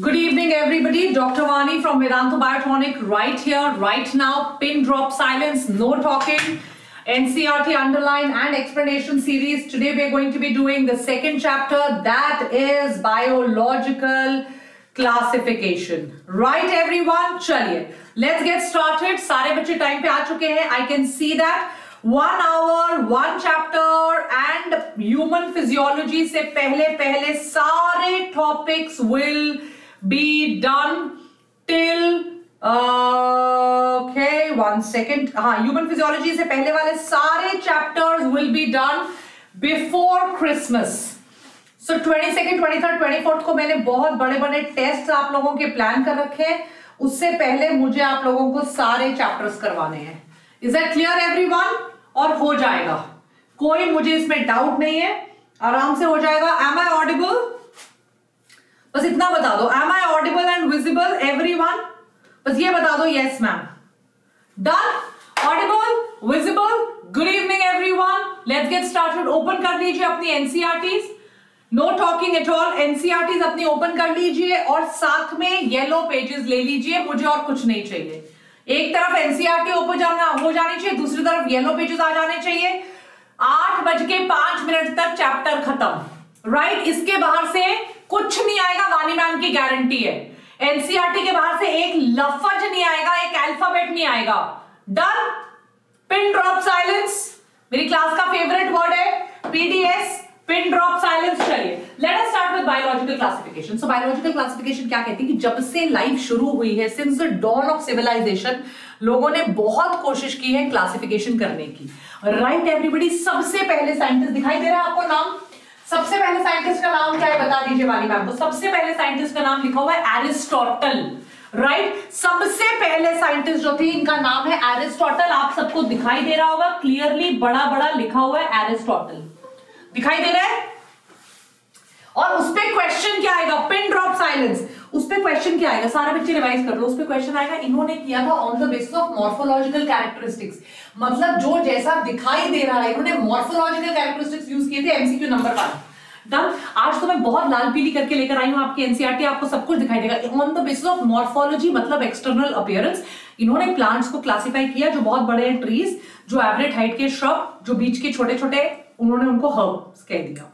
Good evening, everybody. Dr. Vani from Vedanta Biotonic, right here, right now. Pin drop silence, no talking. NCRT underline and explanation series. Today we're going to be doing the second chapter that is biological classification. Right, everyone? Chaliye. Let's get started. सारे बच्चे time पे आ चुके हैं. I can see that. One hour one chapter and human physiology से पहले पहले सारे topics will be done till okay one second हाँ ह्यूमन फिजियोलॉजी से पहले वाले सारे chapters will be done before Christmas so twenty second twenty third twenty fourth को मैंने बहुत बड़े बड़े टेस्ट आप लोगों के प्लान कर रखे हैं। उससे पहले मुझे आप लोगों को सारे चैप्टर्स करवाने हैं। इज़ दैट क्लियर एवरीवन और हो जाएगा। कोई मुझे इसमें डाउट नहीं है। आराम से हो जाएगा। एम आई ऑडिबल बस इतना बता दो। Am I audible and visible everyone बस ये बता दो yes ma'am done audible visible good evening everyone let's get started open कर लीजिए अपनी NCERTs no talking at all NCERTs अपनी ओपन कर लीजिए और साथ में येलो पेजेस ले लीजिए। मुझे और कुछ नहीं चाहिए। एक तरफ़ एनसीआरटी ओपन जाना, हो जानी चाहिए। दूसरी तरफ़ येलो पेजेस आ जाने चाहिए। आठ बज के पाँच मिनट तक चैप्टर खत्म। Right right? इसके बाहर से कुछ नहीं आएगा वानी मैम की गारंटी है। एनसीआरटी के बाहर से एक लफज नहीं आएगा एक अल्फ़ाबेट नहीं आएगा। डन पिन ड्रॉप साइलेंस मेरी क्लास का फेवरेट वर्ड है पीडीएस पिन ड्रॉप साइलेंस चलिए let us start with biological classification so biological classification क्या कहती है कि जब से लाइफ शुरू हुई है since the dawn of civilisation लोगों ने बहुत कोशिश की है क्लासिफिकेशन करने की। राइट right, एवरीबडी सबसे पहले साइंटिस्ट दिखाई दे रहा है आपको नाम। सबसे पहले साइंटिस्ट का नाम क्या है? बता दीजिए वाली मैम को। सबसे पहले साइंटिस्ट का नाम लिखा हुआ है एरिस्टोटल राइट right? सबसे पहले साइंटिस्ट जो थे, इनका नाम है एरिस्टोटल आप सबको दिखाई दे रहा होगा क्लियरली बड़ा बड़ा लिखा हुआ है एरिस्टोटल दिखाई दे रहा है? और उस पर क्वेश्चन क्या आएगा? पिन ड्रॉप साइलेंस उस पर क्वेश्चन क्या आएगा? सारे बच्चे रिवाइज कर लो। उस पर क्वेश्चन आएगा, इन्होंने किया था on the basis of morphological characteristics मतलब जो जैसा दिखाई दे रहा है, इन्होंने मॉर्फोलॉजिकल कैरेक्टरिस्टिक्स यूज़ किए थे एमसीक्यू नंबर वन डन आज तो मैं बहुत लाल पीली करके लेकर आई हूँ आपकी एनसीआरटी आपको सब कुछ दिखाई देगा। On the basis of morphology मतलब एक्सटर्नल अपियरेंस इन्होंने प्लांट्स को क्लासिफाई किया जो बहुत बड़े हैं ट्रीज जो एवरेज हाइट के श्रब जो बीच के छोटे छोटे उन्होंने उनको हर्ब्स कह दिया।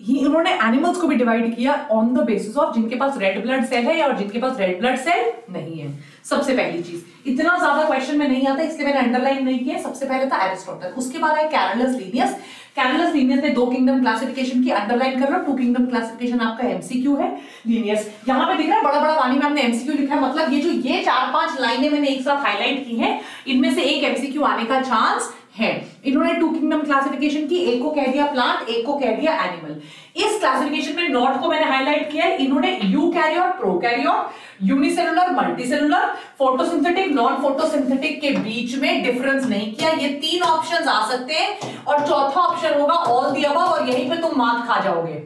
ही उन्होंने एनिमल्स को भी डिवाइड किया ऑन द बेसिस ऑफ़ जिनके पास रेड ब्लड सेल है और जिनके पास रेड ब्लड सेल नहीं है। सबसे पहली चीज़। इतना ज़्यादा क्वेश्चन में नहीं आता, इसलिए मैंने अंडरलाइन नहीं किया। सबसे पहले था एरिस्टोटल उसके बाद है कैरलस लीनियस कैरलस लीनियस ने दो किंगडम क्लासिफिकेशन की अंडरलाइन कर लो टू किंगडम क्लासिफिकेशन आपका एमसीक्यू है लीनियस यहाँ पे दिख रहा है बड़ा बड़ा वाणी मैम ने एमसीक्यू लिखा है मतलब ये जो ये चार पाँच लाइनें मैंने एक साथ हाईलाइट की है, इनमें से एक एमसीक्यू आने का चांस है। इन्होंने टू किंगडम क्लासिफिकेशन की, एक को कह दिया प्लांट एक को कह दिया एनिमल इस क्लासिफिकेशन में नॉट को मैंने हाईलाइट किया है, इन्होंने eukaryote prokaryote unicellular multicellular photosynthetic non photosynthetic के बीच में डिफरेंस नहीं किया। ये तीन ऑप्शंस आ सकते हैं और चौथा ऑप्शन होगा ऑल दी अबव और यहीं पे तुम मात खा जाओगे।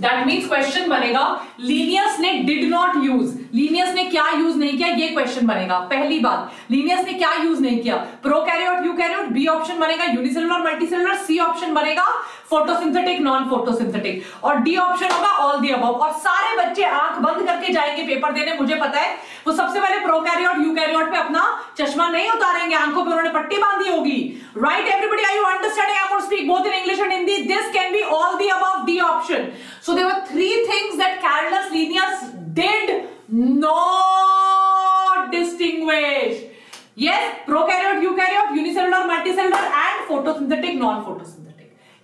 दैट मीन्स क्वेश्चन बनेगा लीनियस ने डिड नॉट यूज़ लीनियस ने क्या यूज़ नहीं किया? ये क्वेश्चन बनेगा। पहली बात लीनियस ने क्या यूज़ नहीं किया? प्रोकैरियोट यूकैरियोट बी ऑप्शन बनेगा यूनिसेलुलर मल्टीसेलुलर सी ऑप्शन बनेगा। फोटोसिंथेटिक नॉन फोटोसिंथेटिक और डी ऑप्शन होगा ऑल दी अबव और सारे बच्चे आँख बंद करके जाएँगे पेपर देने मुझे पता है। वो सबसे पहले प्रोकैरियोट यूकैरियोट पे अपना चश्मा नहीं उतारेंगे आँखों पे उन्होंने पट्टी बांधी होगी। Right everybody are you understanding I would speak both in English and Hindi this can be all the above D option so there were three things that Carolus Linnaeus did not distinguish. Yes, prokaryote, eukaryote, unicellular, multicellular and photosynthetic, non-photosynthetic.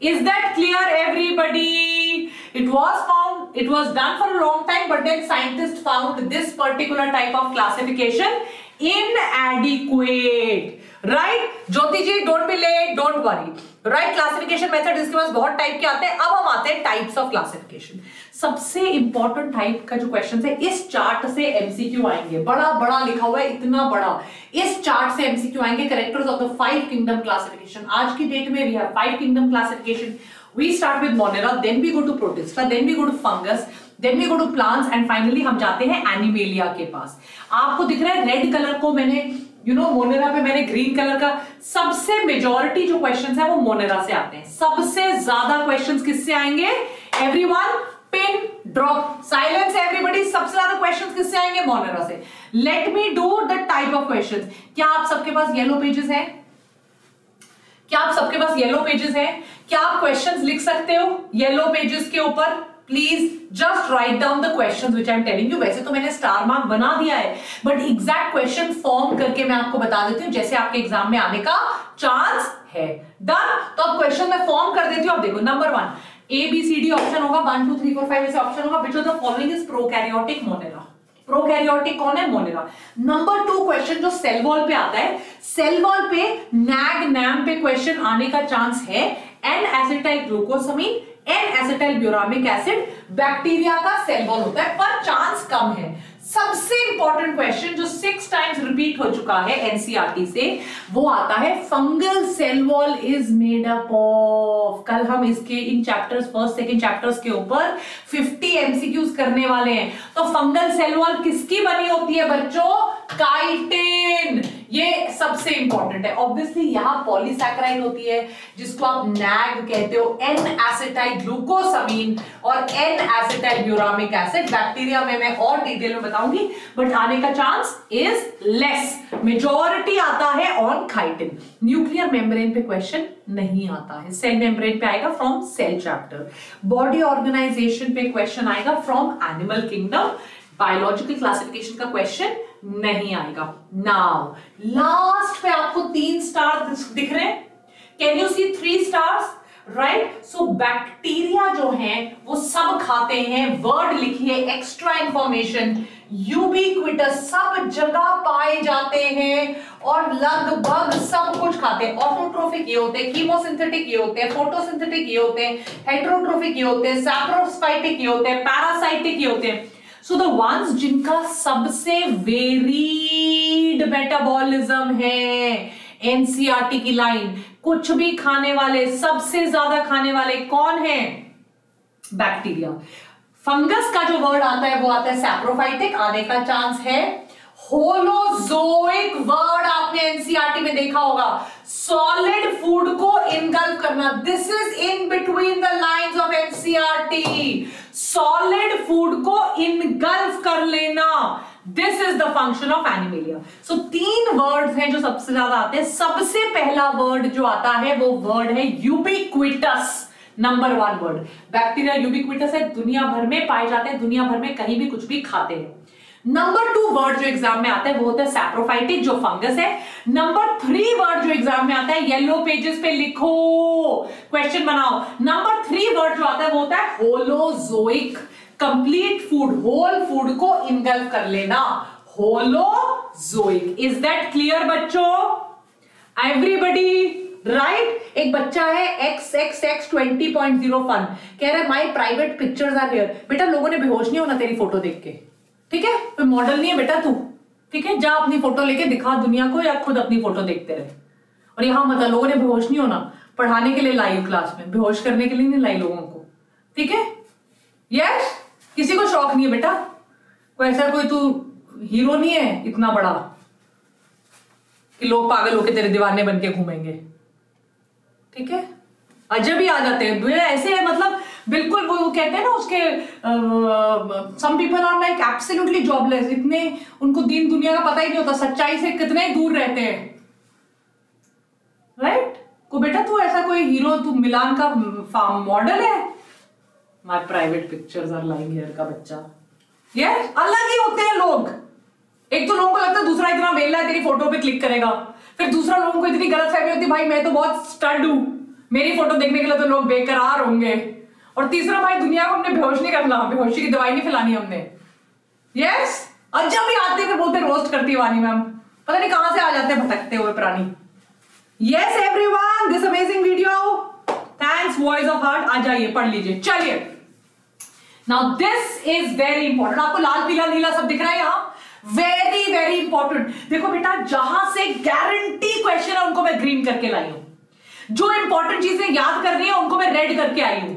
Is that clear everybody? It was found, it was done for a long time but then scientists found this particular type of classification inadequate. Right? Jyoti ji, don't be late, don't worry. Right classification method इसके पास बहुत type के आते हैं अब हम आते हैं types of classification सबसे इंपॉर्टेंट टाइप का जो क्वेश्चन है, इस चार्ट से एमसीक्यू आएँगे। बड़ा बड़ा लिखा हुआ है, इतना बड़ा। इस चार्ट से एमसीक्यू आएँगे characters of the five kingdom classification आज की डेट में we have five kingdom classification we start with monera, then we go to protista, then we go to fungus, then we go to plants, and finally हम जाते हैं Animalia के पास। आपको दिख रहा है रेड कलर को मैंने यू नो मोनेरा पे मैंने ग्रीन कलर का सबसे मेजोरिटी जो क्वेश्चंस है वो मोनेरा से आते हैं। सबसे ज़्यादा क्वेश्चंस किससे आएँगे? Everyone pin drop silence everybody सबसे ज़्यादा क्वेश्चंस किससे आएँगे? मोनेरा से. Let me do the type of questions क्या आप सबके पास येलो पेजेस हैं? क्या आप सबके पास येलो पेजेस हैं? क्या आप क्वेश्चंस लिख सकते हो येलो पेजेस के ऊपर? Please just write down the question which I am telling you वैसे तो मैंने स्टार मार्क बना दिया है बट एग्जैक्ट क्वेश्चन फॉर्म करके मैं आपको बता देती हूँ, जैसे आपके एग्ज़ाम में आने का चांस है। डन तो अब क्वेश्चन में फॉर्म कर देती हूँ। अब देखो number one A B C D option होगा. One two three four five ऐसे ऑप्शन होगा. Which of the following is prokaryotic monera prokaryotic कौन है? मोनेरा नंबर टू क्वेश्चन जो सेल वॉल पे आता है सेल वॉल पे नैग नैम पे क्वेश्चन आने का चांस है. N acetyl glucosamine N acetyl muramic acid bacteria का सेल वॉल होता है, पर चांस कम है. सबसे इंपॉर्टेंट क्वेश्चन जो सिक्स टाइम्स रिपीट हो चुका है एनसीआरटी से, वो आता है fungal cell wall is made up of कल हम इसके, इन चैप्टर्स फ़र्स्ट सेकंड चैप्टर्स के ऊपर 50 एमसीक्यूज करने वाले हैं। तो फंगल सेल वॉल किसकी बनी होती है बच्चों? काइटिन ये सबसे इंपॉर्टेंट है। ऑब्वियसली यहाँ पॉलीसैकेराइड होती है, जिसको आप नैग कहते हो। एन एसिटाइल ग्लूकोसमीन और N acetyl muramic acid bacteria में मैं और डिटेल में बताऊँगी बट आने का चांस इज़ लेस मेजोरिटी आता है ऑन खाइटिन न्यूक्लियर मेम्ब्रेन पे क्वेश्चन नहीं आता है. सेल मेम्ब्रेन पे आएगा from cell chapter body organisation पे क्वेश्चन आएगा from animal kingdom biological classification का क्वेश्चन नहीं आएगा. नाउ लास्ट पे आपको तीन स्टार दिख रहे can you see three stars right so bacteria जो है, वो सब खाते हैं. वर्ड लिखिए एक्स्ट्रा इंफॉर्मेशन यूबिक्विटस सब जगह पाए जाते हैं और लगभग सब कुछ खाते हैं। ऑटोट्रोफिक ये होते हैं कीमोसिंथेटिक ये होते हैं फोटोसिंथेटिक ये होते हैं हेट्रोट्रोफिक ये होते हैं सैप्रोस्पाइटिक ये होते हैं पैरासाइटिक ये होते हैं। सो द वंस जिनका सबसे वेरीड मेटाबॉलिज्म है एनसीआरटी की लाइन कुछ भी खाने वाले, सबसे ज़्यादा खाने वाले कौन है? बैक्टीरिया फंगस का जो वर्ड आता है, वो आता है सैप्रोफाइटिक आने का चांस है। होलोजोइक वर्ड आपने एनसीआरटी में देखा होगा। सॉलिड फ़ूड को इनगल्फ करना। This is in between the lines of NCERT solid food को इनगल्फ कर लेना। This is the function of Animalia so तीन वर्ड्स हैं जो सबसे ज़्यादा आते हैं। सबसे पहला वर्ड जो आता है, वो वर्ड है ubiquitous number one word bacteria ubiquitous है, दुनिया भर में पाए जाते हैं, दुनिया भर में कहीं भी कुछ भी खाते हैं। नंबर टू वर्ड जो एग्ज़ाम में आता है, वो होता है सैप्रोफाइटिक जो फंगस है। नंबर थ्री वर्ड जो एग्ज़ाम में आता है येलो पेजेस पे लिखो। क्वेश्चन बनाओ। नंबर थ्री वर्ड जो आता है, वो होता है holozoic complete food whole food को इनगल्फ कर लेना। होलोजोइक इज़ दैट क्लियर बच्चों? Everybody right right? एक बच्चा है X X X twenty point zero fun कह रहा है my private pictures are here बेटा, लोगों ने बेहोश नहीं होना तेरी फ़ोटो देख के। ठीक है? कोई मॉडल नहीं है बेटा तू। ठीक है? जा अपनी फ़ोटो लेके दिखा दुनिया को या खुद अपनी फ़ोटो देखते रहे। और यहाँ मतलब लोगों ने बेहोश नहीं होना। पढ़ाने के लिए लाई क्लास में। बेहोश करने के लिए नहीं लाई लोगों को। ठीक है? यस किसी को शौक नहीं है बेटा? कोई ऐसा कोई तू हीरो नहीं है इतना बड़ा? कि लोग पागल होके तेरे दीवाने बन के घूमेंगे। ठीक है? अजब ही आ जाते हैं ऐसे है मतलब बिल्कुल वो कहते हैं ना उसके some people are like absolutely jobless इतने उनको दिन दुनिया का पता ही नहीं होता, सच्चाई से कितने दूर रहते हैं। Right right? को बेटा, तू ऐसा कोई हीरो तू मिलान का मॉडल है? My private pictures are lying here का बच्चा। ये अलग ही होते हैं लोग। एक तो लोगों को लगता है दूसरा इतना वेला है तेरी फ़ोटो पे क्लिक करेगा। फिर दूसरा लोगों को इतनी गलत फहमी होती, भाई, मैं तो बहुत स्टड हूँ। मेरी फ़ोटो देखने के लिए तो लोग बेकरार होंगे। और तीसरा, भाई, दुनिया को हमने बेहोश नहीं करना, बेहोशी की दवाई नहीं फैलानी हमने। यस अच्छा भी आते फिर बोलते रोस्ट करती है वानी मैम। पता नहीं कहाँ से आ जाते हैं, भटकते हुए प्राणी। Yes everyone this amazing video thanks voice of heart आ जाइए, पढ़ लीजिए। चलिए। Now this is very important आपको लाल, पीला, नीला सब दिख रहा है यहाँ? वेरी वेरी इंपॉर्टेंट देखो बेटा, जहाँ से गारंटी क्वेश्चन है, उनको मैं ग्रीन करके लाई हूँ। जो इंपॉर्टेंट चीज़ें याद कर रही है, उनको मैं रेड करके आई हूँ।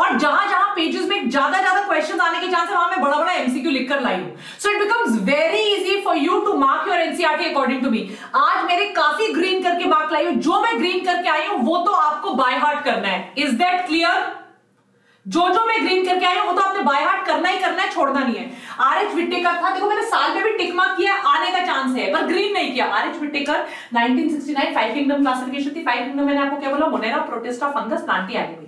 और जहाँ जहाँ पेजेस में ज़्यादा ज़्यादा क्वेश्चन आने के चांस है, वहाँ मैं बड़ा बड़ा एमसीक्यू लिखकर लाई हूँ। So it becomes very easy for you to mark your NCERT according to me आज मेरे काफ़ी ग्रीन करके मार्क लाई हूँ। जो मैं ग्रीन करके आई हूँ, वो तो आपको बाय हार्ट करना है। इज़ दैट क्लियर जो जो मैं ग्रीन करके आया हूँ, वो तो आपने बाय हार्ट करना ही करना है, छोड़ना नहीं है। आर एच विटेकर था, देखो मैंने साल में भी टिकमा किया, आने का चांस है, पर ग्रीन नहीं किया। R H Whittaker 1969 five kingdom classification थी फाइव किंगडम मैंने आपको क्या बोला Monera of fungus Plantae Animalia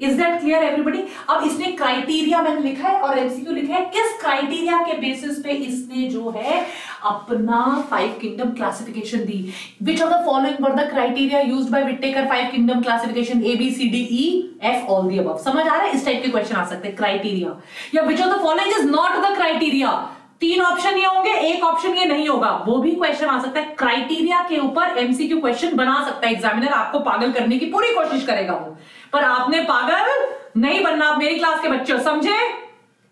is that clear everybody अब इसने क्राइटेरिया मैंने लिखा है और एमसीक्यू लिखा है। किस क्राइटेरिया के बेसिस पे इसने जो है अपना five kingdom classification the? Which of the following were the criteria used by Whittaker five kingdom classification A B C D E F all the above समझ आ रहा है? इस टाइप के क्वेश्चन आ सकते हैं क्राइटेरिया या which of the following is not the criteria तीन ऑप्शन ये होंगे, एक ऑप्शन ये नहीं होगा। वो भी क्वेश्चन आ सकता है। क्राइटेरिया के ऊपर एमसीक्यू क्वेश्चन बना सकता है। एग्जामिनर आपको पागल करने की पूरी कोशिश करेगा वो। पर आपने पागल? नहीं बनना आप मेरी क्लास के बच्चे समझे?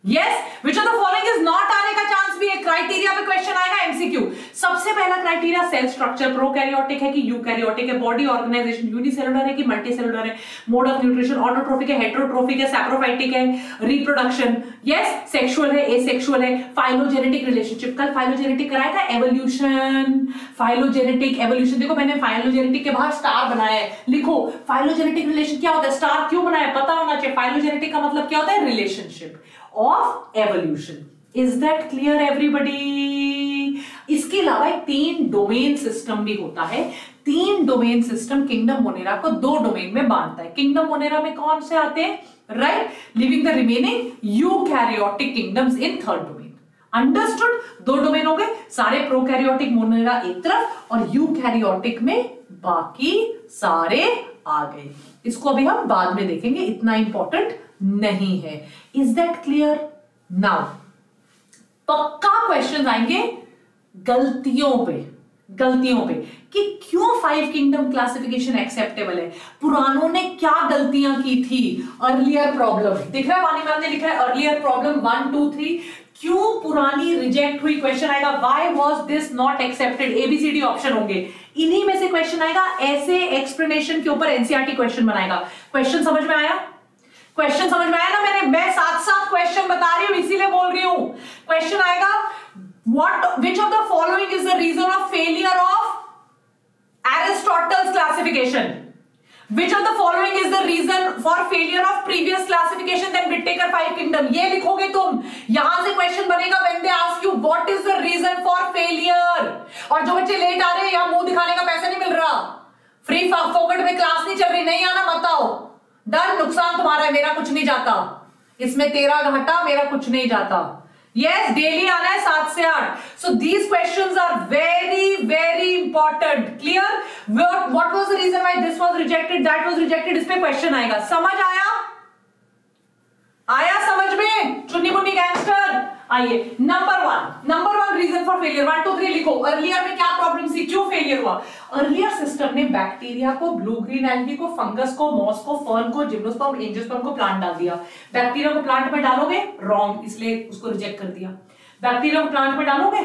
Yes which of the following is not आने का चांस भी है क्राइटेरिया पे क्वेश्चन आएगा एमसीक्यू सबसे पहला क्राइटेरिया सेल स्ट्रक्चर प्रोकैरियोटिक है कि यूकैरियोटिक है बॉडी ऑर्गेनाइजेशन यूनिसेलुलर है कि मल्टीसेलुलर है? मोड ऑफ़ न्यूट्रिशन ऑटोट्रोफिक है हेट्रोट्रोफिक है सैप्रोफाइटिक है रिप्रोडक्शन यस सेक्सुअल है एसेक्सुअल है फाइलोजेनेटिक रिलेशनशिप कल फाइलोजेनेटिक कराया था एवोल्यूशन फाइलोजेनेटिक एवोल्यूशन देखो मैंने फाइलोजेनेटिक के बाहर स्टार बनाया है। लिखो फाइलोजेनेटिक रिलेशन क्या होता है? स्टार क्यों बनाया? पता होना चाहिए। फाइलोजेनेटिक का मतलब क्या होता है? Relationship of evolution is that clear everybody इसके अलावा एक तीन डोमेन सिस्टम भी होता है। तीन डोमेन सिस्टम किंगडम मोनेरा को दो डोमेन में बांटता है। किंगडम मोनेरा में कौन से आते हैं? Right living the remaining eukaryotic kingdoms in third domain understood दो डोमेन हो गए। सारे प्रोकैरियोटिक मोनेरा एक तरफ़ और यूकैरियोटिक में बाकी सारे आ गए। इसको अभी हम बाद में देखेंगे। इतना इंपॉर्टेंट नहीं है. इज़ दैट क्लियर नाउ पक्का क्वेश्चन आएँगे गलतियों पे गलतियों पे कि क्यों फाइव किंगडम क्लासिफिकेशन एक्सेप्टेबल है? पुरानों ने क्या गलतियाँ की थी? अर्लियर प्रॉब्लम दिख रहा है वानी मैम ने लिखा है earlier problem one two three क्यों पुरानी रिजेक्ट हुई क्वेश्चन आएगा? Why was this not accepted A B C D option होंगे. इन्हीं में से क्वेश्चन आएगा, ऐसे एक्सप्लेनेशन के ऊपर एनसीआरटी क्वेश्चन बनाएगा. क्वेश्चन समझ में आया? क्वेश्चन समझ में आया ना मैंने? मैं साथ साथ क्वेश्चन बता रही हूँ, इसीलिए बोल रही हूँ। क्वेश्चन आएगा what which of the following is the reason of failure of Aristotle's classification which of the following is the reason for failure of previous classification? Then Whittaker five kingdom. ये लिखोगे तुम। यहाँ से क्वेश्चन बनेगा when they ask you, what is the reason for failure? और जो बच्चे late आ रहे हैं यहाँ मुँह दिखाने का पैसा नहीं मिल रहा। फ्री फोकट में क्लास नहीं चल रही। नहीं आना मत डर नुकसान तुम्हारा है, मेरा कुछ नहीं जाता। इसमें तेरा घाटा, मेरा कुछ नहीं जाता। यस डेली आना है सात से आठ। So these question are very very important clear what was the reason why this was rejected that was rejected इस क्वेश्चन आएगा। समझ आया? आया समझ में? चुन्नी बुन्नी गैंगस्टर आइए number one number one reason for failure one two three लिखो। अर्लियर में क्या प्रॉब्लम थी? क्यों फेलियर हुआ? अर्लियर सिस्टम ने बैक्टीरिया को ब्लू ग्रीन एल्गी को फंगस को मॉस को फर्न को जिम्नोस्पर्म एंजियोस्पर्म को प्लांट डाल दिया। बैक्टीरिया को प्लांट में डालोगे? रॉन्ग इसलिए उसको रिजेक्ट कर दिया। बैक्टीरिया को प्लांट में डालोगे?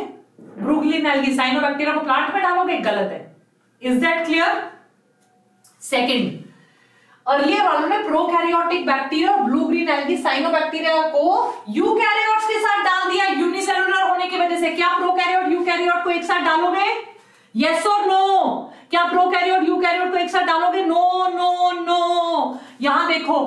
ब्लू ग्रीन एल्गी साइनोबैक्टीरिया को प्लांट में डालोगे? गलत है। Is that clear second earlier वालों ने प्रोकैरियोटिक बैक्टीरिया और ब्लू ग्रीन एल्गी साइनोबैक्टीरिया को यूकैरियोट्स के साथ डाल दिया। यूनिसेलुलर होने की वजह से क्या प्रोकैरियोट यूकैरियोट को एक साथ डालोगे? यस और नो क्या प्रोकैरियोट यूकैरियोट को एक साथ डालोगे? नो नो नो यहाँ देखो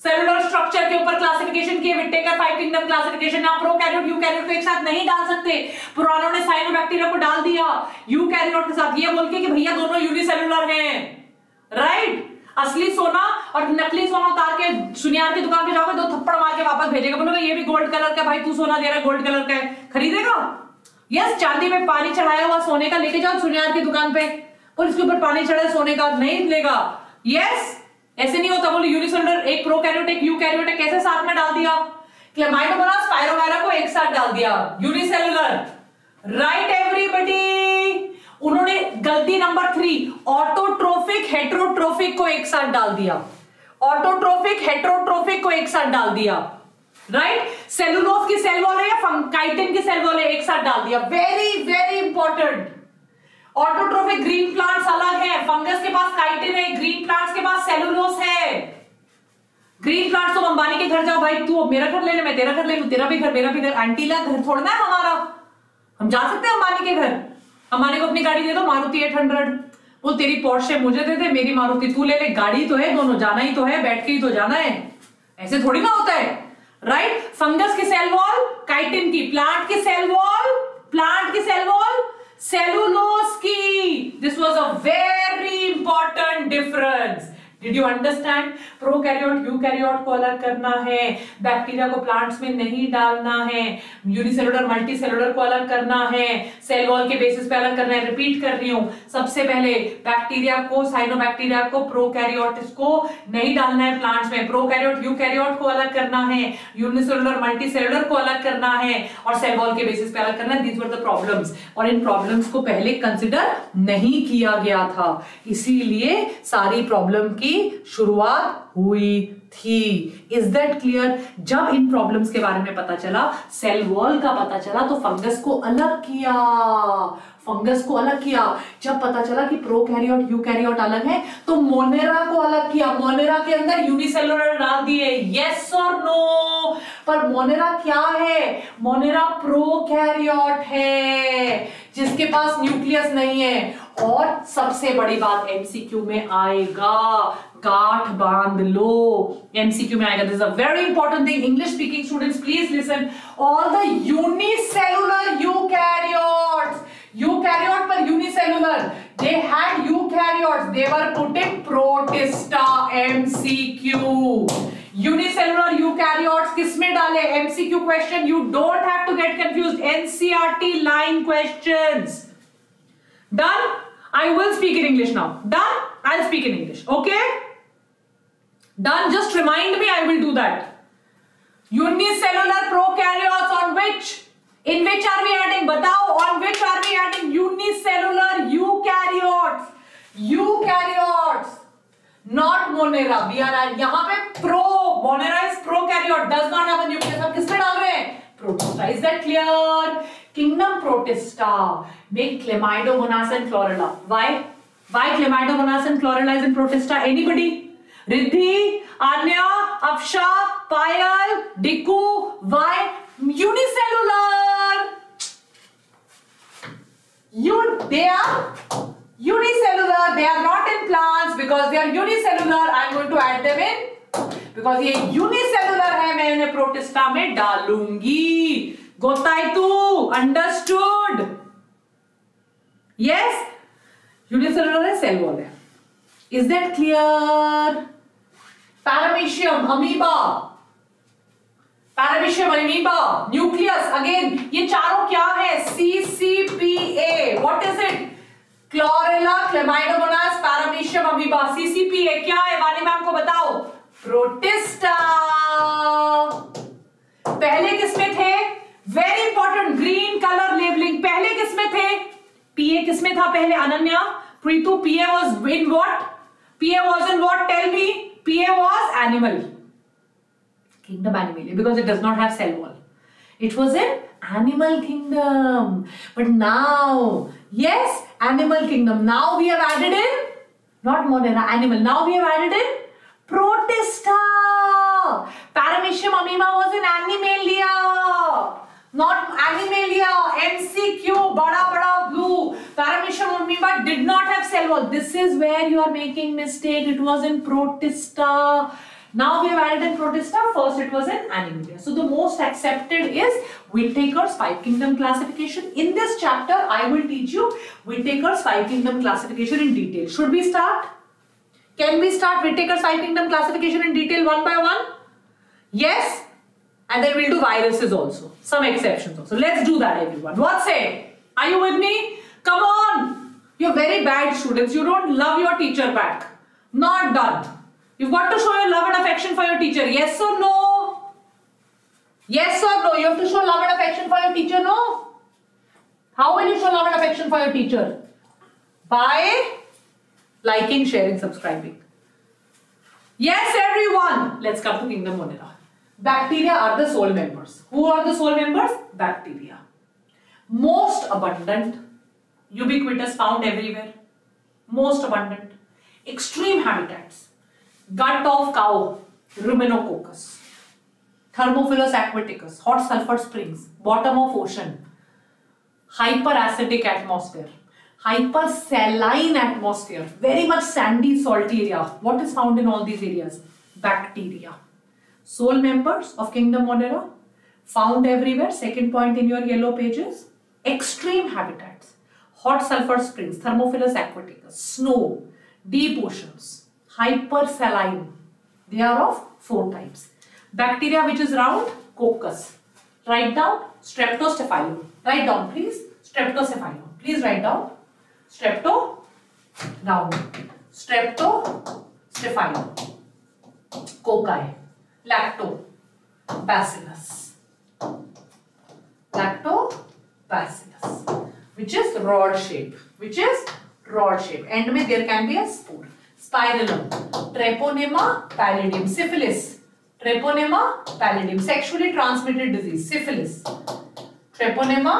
सेलुलर स्ट्रक्चर के ऊपर क्लासिफिकेशन किए विटेकर फाइव किंगडम क्लासिफिकेशन आप प्रोकैरियोट यूकैरियोट को एक साथ नहीं डाल सकते। पुरानों ने साइनोबैक्टीरिया को डाल दिया यूकैरियोट के साथ। ये बोल के कि भैया दोनों यूनिसेलुलर हैं। राइट असली सोना और नकली सोना उतार के सुनियार की दुकान पे जाओगे, दो थप्पड़ मार के वापस भेजेगा। बोलोगे, ये भी गोल्ड कलर का भाई, तू सोना दे रहा है गोल्ड कलर का है। खरीदेगा? यस चांदी में पानी चढ़ाया हुआ सोने का, लेके जाओ सुनियार की दुकान पे। और इसके ऊपर पानी चढ़ा, सोने का नहीं लेगा यस ऐसे नहीं होता, बोले यूनिसेलुलर एक प्रो कैरियोट एक यू कैरियोट कैसे साथ में डाल दिया। क्लेमाइडोमोनास पायरोवायरा को एक साथ डाल दिया। यूनिसेलुलर राइट एवरीबडी उन्होंने गलती नंबर थ्री ऑटोट्रोफिक हेट्रोट्रोफिक को एक साथ डाल दिया। ऑटोट्रोफिक हेट्रोट्रोफिक को एक साथ डाल दिया। Right right? सेलुलोज की सेल वॉल या काइटिन की सेल वॉल एक साथ डाल दिया। Very very important autotrophic green plants अलग है। फंगस के पास काइटिन है ग्रीन प्लांट्स के पास सेलुलोज है। ग्रीन प्लांट्स तो अंबानी के घर जाओ भाई, तू मेरा घर ले ले, मैं तेरा घर ले लू, तेरा भी घर, मेरा भी घर। आंटीला घर छोड़ना है हमारा। हम जा सकते हैं अंबानी के घर। हमारे को अपनी गाड़ी दे दो, मारुति एट हंड्रेड। वो तेरी पोर्शे मुझे दे दे, मेरी मारुति तू ले ले, गाड़ी तो है, दोनों जाना ही तो है, बैठ के ही तो जाना है। ऐसे थोड़ी ना होता है। राइट फंगस की सेल वॉल काइटिन की प्लांट की सेल वॉल प्लांट की सेल वॉल सेलुलोस की। This was a very important difference did you understand prokaryote eukaryote को अलग करना है। बैक्टीरिया को प्लांट्स में नहीं डालना है। यूनिसेलुलर मल्टीसेलुलर को अलग करना है। सेल वॉल के बेसिस पे अलग करना है। रिपीट कर रही हूँ। सबसे पहले बैक्टीरिया को साइनोबैक्टीरिया को प्रोकैरियोट को नहीं डालना है प्लांट्स में। प्रोकैरियोट यूकैरियोट को अलग करना है। यूनिसेलुलर मल्टीसेलुलर को अलग करना है। और सेल वॉल के बेसिस पे अलग करना है। दीज वर द प्रॉब्लम्स और इन प्रॉब्लम्स को पहले कंसिडर नहीं किया गया था। इसीलिए सारी प्रॉब्लम की की शुरुआत हुई थी। इज़ दैट क्लियर जब इन प्रॉब्लम्स के बारे में पता चला सेल वॉल का पता चला तो फंगस को अलग किया। फंगस को अलग किया। जब पता चला कि प्रो कैरियोट यू यूकैरियोट अलग है तो मोनेरा को अलग किया। मोनेरा के अंदर यूनिसेलुलर डाल दिए। यस और नो पर मोनेरा क्या है? मोनेरा प्रोकैरियोट है। जिसके पास न्यूक्लियस नहीं है। और सबसे बड़ी बात एमसीक्यू में आएगा। गाठ बाँध लो। एमसीक्यू में आएगा। This a very important thing English speaking students please listen all the unicellular eukaryotes eukaryote पर unicellular they had eukaryotes they were put in protista MCQ unicellular eukaryotes किसमें डाले? MCQ question you don't have to get confuse NCERT line questions done I will speak in English now done I speak in English okay done just remind me I will do that unicellular prokaryotes on which in which are we adding बताओ on which are we adding unicellular eukaryotes eukaryotes not Monera we are at यहाँ पे pro Monera is prokaryote. Does not have a nucleus. अब किस पे डाल रहे हैं? Protista. Is that clear? Kingdom Protista make Chlamydomonas and Chlorella. Why? Why Chlamydomonas and Chlorella is in Protista? Anybody? Riddhi, Anya, Afsha, Payal, Diku. Why? Unicellular. You, they are unicellular. They are not in plants because they are unicellular. I am going to add them in because ये unicellular है, मैं इन्हें protista में डालूँगी। गोताइतू understood yes unicellular है cell wall है। Is that clear paramecium amoeba paramecium amoeba nucleus again ये चारों क्या है? C C P A what is it chlorella chlamydomonas paramecium amoeba C C P A क्या है? वाली मैम को बताओ। प्रोटिस्टा। पहले किसमें थे? Very important green colour labelling पहले किसमें थे? पीए किसमें था पहले? Ananya. Preetu P A was in what P A was in what tell me P A was animal kingdom animal because it does not have cell wall it was in animal kingdom but now yes animal kingdom now we have added in not modern animal now we have added in protista paramecium amoeba was in animalia. Not animalia mcq bada bada blue. Paramecium amoeba did not have cell wall. This is where you are making mistake. It was in protista now we have added in protista first it was in animalia. So the most accepted is whittaker's five kingdom classification. In this chapter i will teach you whittaker's five kingdom classification in detail. Should we start can we start whittaker's five kingdom classification in detail one by one yes and then we'll do viruses also. Some exceptions also. Let's do that everyone. What say? Are you with me? Come on. You're very bad students. You don't love your teacher back. Not done. You've got to show your love and affection for your teacher. Yes or no? Yes or no? You have to show love and affection for your teacher, no? How will you show love and affection for your teacher? By liking, sharing, subscribing. Yes, everyone. Let's come to Kingdom Monera. Bacteria are the sole members. Who are the sole members? Bacteria. Most abundant, ubiquitous, found everywhere. Most abundant. Extreme habitats. Gut of cow, Ruminococcus. Thermophilus aquaticus, hot sulfur springs, bottom of ocean, hyperacidic atmosphere, hypersaline atmosphere, very much sandy, salty area. What is found in all these areas? Bacteria. Sole members of kingdom Monera, found everywhere. Second point in your yellow pages. Extreme habitats, hot sulfur springs, Thermophilus aquaticus, snow, deep oceans, hypersaline. They are of four types. Bacteria which is round, coccus. Write down streptocephalon. Write down please. Streptocephalon. Please write down. Strepto round strepto staphine cocci lacto bacillus lacto bacillus which is rod shape which is rod shape and में there can be a spur spirillum treponema pallidum syphilis treponema pallidum sexually transmitted disease syphilis treponema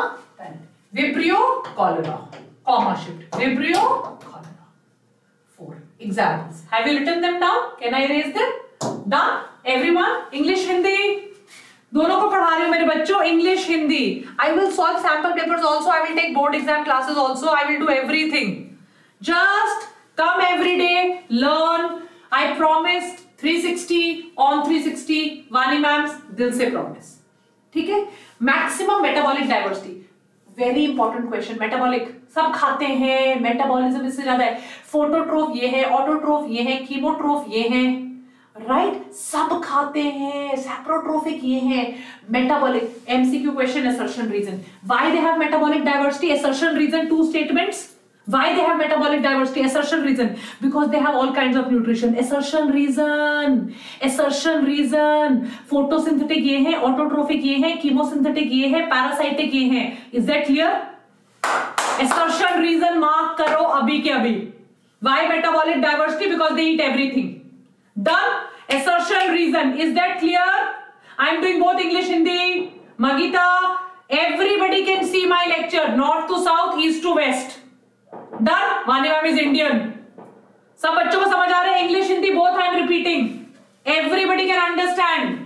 vibrio cholera Comma shift. Vibrio cholera. Four examples. Have you written them down? Can I erase them? Done? Everyone? English, Hindi? दोनों को पढ़ा रही हूँ मेरे बच्चों English Hindi I will solve sample papers also I will take board exam classes also I will do everything just come every day learn I promise 360 on 360 Vani ma'am's दिल से promise ठीक है maximum metabolic diversity very important question metabolic सब खाते हैं metabolism इससे ज़्यादा है। फोटोट्रोफ ये है ऑटोट्रोफ ये है कीमोट्रोफ ये है। Right right? सब खाते हैं सैप्रोट्रोफिक ये है। Metabolic MCQ question assertion reason why they have metabolic diversity assertion reason two statements why they have metabolic diversity assertion reason because they have all kind of nutrition assertion reason assertion reason photosynthetic ये है autotrophic ये है chemosynthetic ये है parasitic ये है. Is that clear assertion reason mark करो अभी के अभी। Why metabolic diversity because they eat everything the assertion reason is that clear I am doing both English Hindi मगिता everybody can see my lecture north to south east to west done वानीवाम is Indian सब बच्चों को समझ आ रहे हैं? English Hindi both I am repeating everybody can understand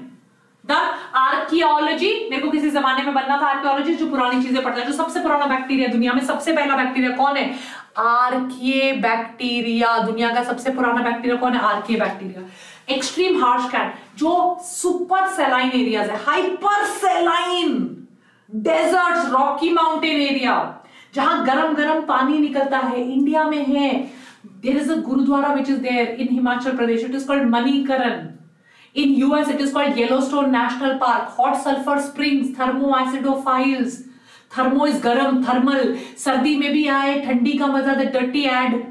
done archaeology मेरे को किसी जमाने में बनना था आर्कियोलॉजी जो पुरानी चीज़ें पढ़ता है, जो सबसे पुराना बैक्टीरिया दुनिया में, सबसे पहला बैक्टीरिया कौन है? आर्किए बैक्टीरिया दुनिया का सबसे पुराना बैक्टीरिया कौन है? Archaea bacteria extreme harsh cat जो सुपर सेलाइन एरियाज़ है hyper saline desert rocky mountain area जहाँ गरम गरम पानी निकलता है इंडिया में है. There is a gurdwara which is there in Himachal Pradesh it is called Manikaran US it is called Yellowstone National Park hot sulphur springs thermo acidophiles thermo is गरम thermal सर्दी में भी आए, ठंडी का मज़ा द डर्टी एड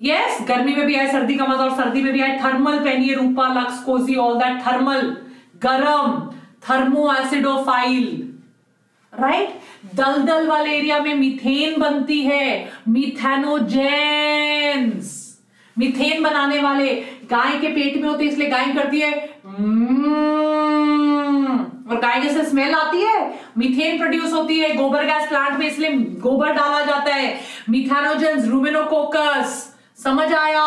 यस गर्मी में भी आए, सर्दी का मज़ा, और सर्दी में भी आए थर्मल पहनिए, Rupa, Lux Cozi all that thermal गरम थर्मो एसिडोफाइल राइट दलदल वाले एरिया में मीथेन बनती है. मिथेनोजेंस मिथेन बनाने वाले. गाय के पेट में होते इसलिए गाय करती है और गाय जैसे स्मेल आती है मीथेन प्रोड्यूस होती है, गोबर गैस प्लांट में इसलिए गोबर डाला जाता है। मिथेनोजेंस रूमिनोकोकस समझ आया?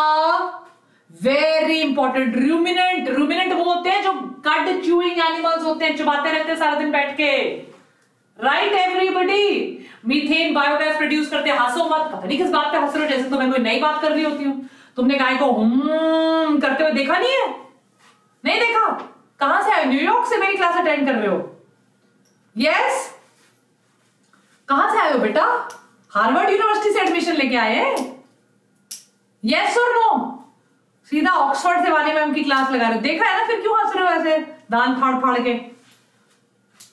वेरी इंपॉर्टेंट रूमिनेंट रूमिनेंट वो होते हैं जो कट च्यूइंग एनिमल्स होते हैं, चुबाते रहते हैं सारा दिन बैठ के। Right everybody methane biogas produce करते हैं। हंसो मत, पता नहीं किस बात पे हंस रहे हो, जैसे तो मैं कोई नई बात कर रही होती हूँ। तुमने गाय को हम करते हुए देखा नहीं है? नहीं देखा? कहाँ से आए? न्यूयॉर्क से मेरी क्लास अटेंड कर रहे हो। यस? कहाँ से आए हो बेटा? हार्वर्ड यूनिवर्सिटी से एडमिशन लेके आए यस और नो सीधा ऑक्सफोर्ड से वाले मैम की क्लास लगा रहे हो। देखा है ना फिर क्यों हंस रहे हो ऐसे? दान फाड़ फाड़ के।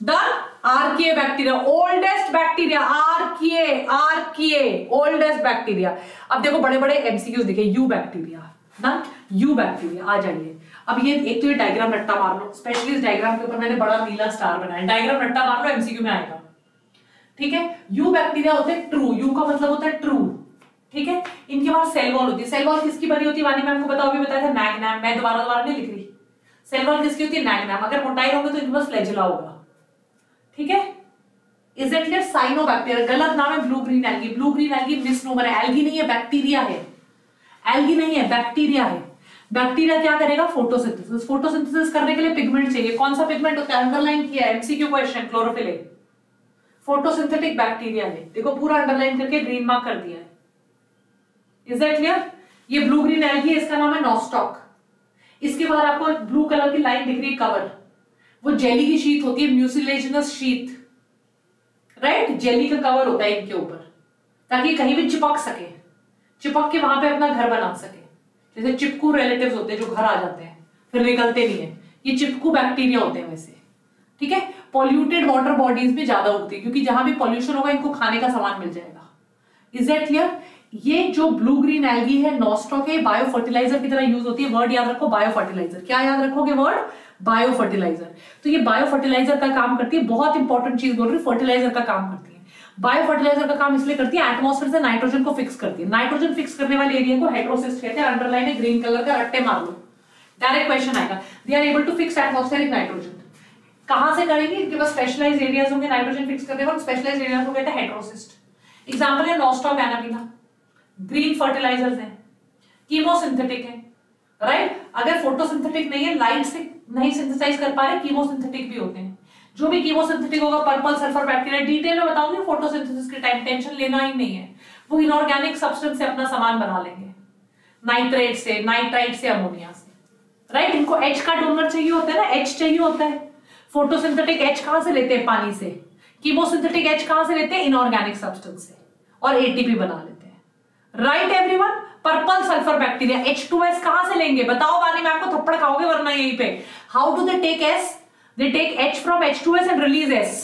Done archaea bacteria oldest bacteria archaea archaea oldest bacteria अब देखो बड़े बड़े एमसीक्यूज दिखे यू बैक्टीरिया ना? यू बैक्टीरिया आ जाइए। अब ये एक तो ये डायग्राम रट्टा मार लो स्पेशली इस डायग्राम के ऊपर मैंने बड़ा नीला स्टार बनाया। डायग्राम रट्टा मार लो एमसीक्यू में आएगा। ठीक है? यू बैक्टीरिया होते हैं ट्रू यू का मतलब होता है ट्रू ठीक है? इनके पास सेल वॉल होती है। सेल वॉल किसकी बनी होती है? वानी मैम को बताओ, अभी बताया था मैग्नैम मैं दोबारा दोबारा नहीं लिख रही। सेल वॉल किसकी होती है? मैग्नैम अगर मोटाई होगी तो इनके पास होगा। ठीक है? इज़ इट क्लियर साइनोबैक्टीरिया गलत नाम है blue green algae blue green algae misnomer है. एल्गी नहीं है बैक्टीरिया है. एल्गी नहीं है बैक्टीरिया है. बैक्टीरिया क्या करेगा? फोटोसिंथेसिस फोटोसिंथेसिस करने के लिए पिगमेंट चाहिए. कौन सा पिगमेंट होता है? अंडरलाइन किया है. एमसीक्यू क्वेश्चन क्लोरोफिल है. फोटोसिंथेटिक बैक्टीरिया है. देखो, पूरा अंडरलाइन करके ग्रीन मार्क कर दिया है. इज़ दैट क्लियर ये ब्लू ग्रीन एल्गी है, इसका नाम है नॉस्टॉक इसके बाद आपको ब्लू कलर की लाइन दिख रही है कवर वो जेली की शीत होती है म्यूसिलेजनस शीत राइट जेली का कवर होता है इनके ऊपर। ताकि कहीं भी चिपक सके। चिपक के वहाँ पे अपना घर बना सके। जैसे चिपकू रिलेटिव्स होते हैं जो घर आ जाते हैं, फिर निकलते नहीं है। ये चिपकू बैक्टीरिया होते हैं वैसे। ठीक है? पॉल्यूटेड वाटर बॉडीज में ज़्यादा उगती है, क्योंकि जहाँ भी पॉल्यूशन होगा, इनको खाने का सामान मिल जाएगा। इज़ दैट क्लियर ये जो ब्लू ग्रीन एल्गी है नॉस्टॉक है बायो फर्टिलाइज़र की तरह यूज़ होती है। वर्ड याद रखो बायो फर्टिलाइज़र क्या याद रखोगे वर्ड बायो फर्टिलाइज़र तो ये बायो फर्टिलाइज़र का काम करती है, बहुत इंपॉर्टेंट चीज़ बोल रही फर्टिलाइज़र का काम करती है। बायो फर्टिलाइज़र का काम इसलिए करती है एटमोस्फेयर से नाइट्रोजन को फिक्स करती है। नाइट्रोजन फिक्स करने वाले एरिया को हेट्रोसिस्ट कहते हैं अंडरलाइन है ग्रीन कलर का रट्टे मार लो। डायरेक्ट क्वेश्चन आएगा। They are able to fix atmospheric nitrogen कहाँ से करेंगे? इनके पास स्पेशलाइज एरियाज़ होंगे नाइट्रोजन फिक्स करने वाले स्पेशलाइज एरियाज़ को कहते हैं हेट्रोसिस्ट एग्जांपल है नॉस्टॉक एनाबिना ग्रीन फर्टिलाइजर्स हैं। कीमोसिंथेटिक है। Right right? अगर फोटोसिंथेटिक नहीं है लाइट से नहीं सिंथेसाइज कर पा रहे कीमोसिंथेटिक भी होते हैं। जो भी कीमोसिंथेटिक होगा पर्पल सल्फ़र बैक्टीरिया डिटेल में बताऊँगी फोटोसिंथेसिस के टाइम टेंशन लेना ही नहीं है। वो इनऑर्गेनिक सब्सटेंस से अपना सामान बना लेंगे। नाइट्रेट से नाइट्राइट से अमोनिया से। राइट इनको एच का डोनर चाहिए होता है ना? एच चाहिए होता है। फोटोसिंथेटिक एच कहाँ से लेते हैं? पानी से। कीमोसिंथेटिक एच कहाँ से लेते हैं? इनऑर्गेनिक सब्सटेंस से। और एटीपी बना लेते हैं। Right everyone purple sulphur bacteria H two S कहाँ से लेंगे? बताओ वानी मैं आपको थप्पड़ खाओगे वरना यहीं पे। How do they take S they take H from H two S and release S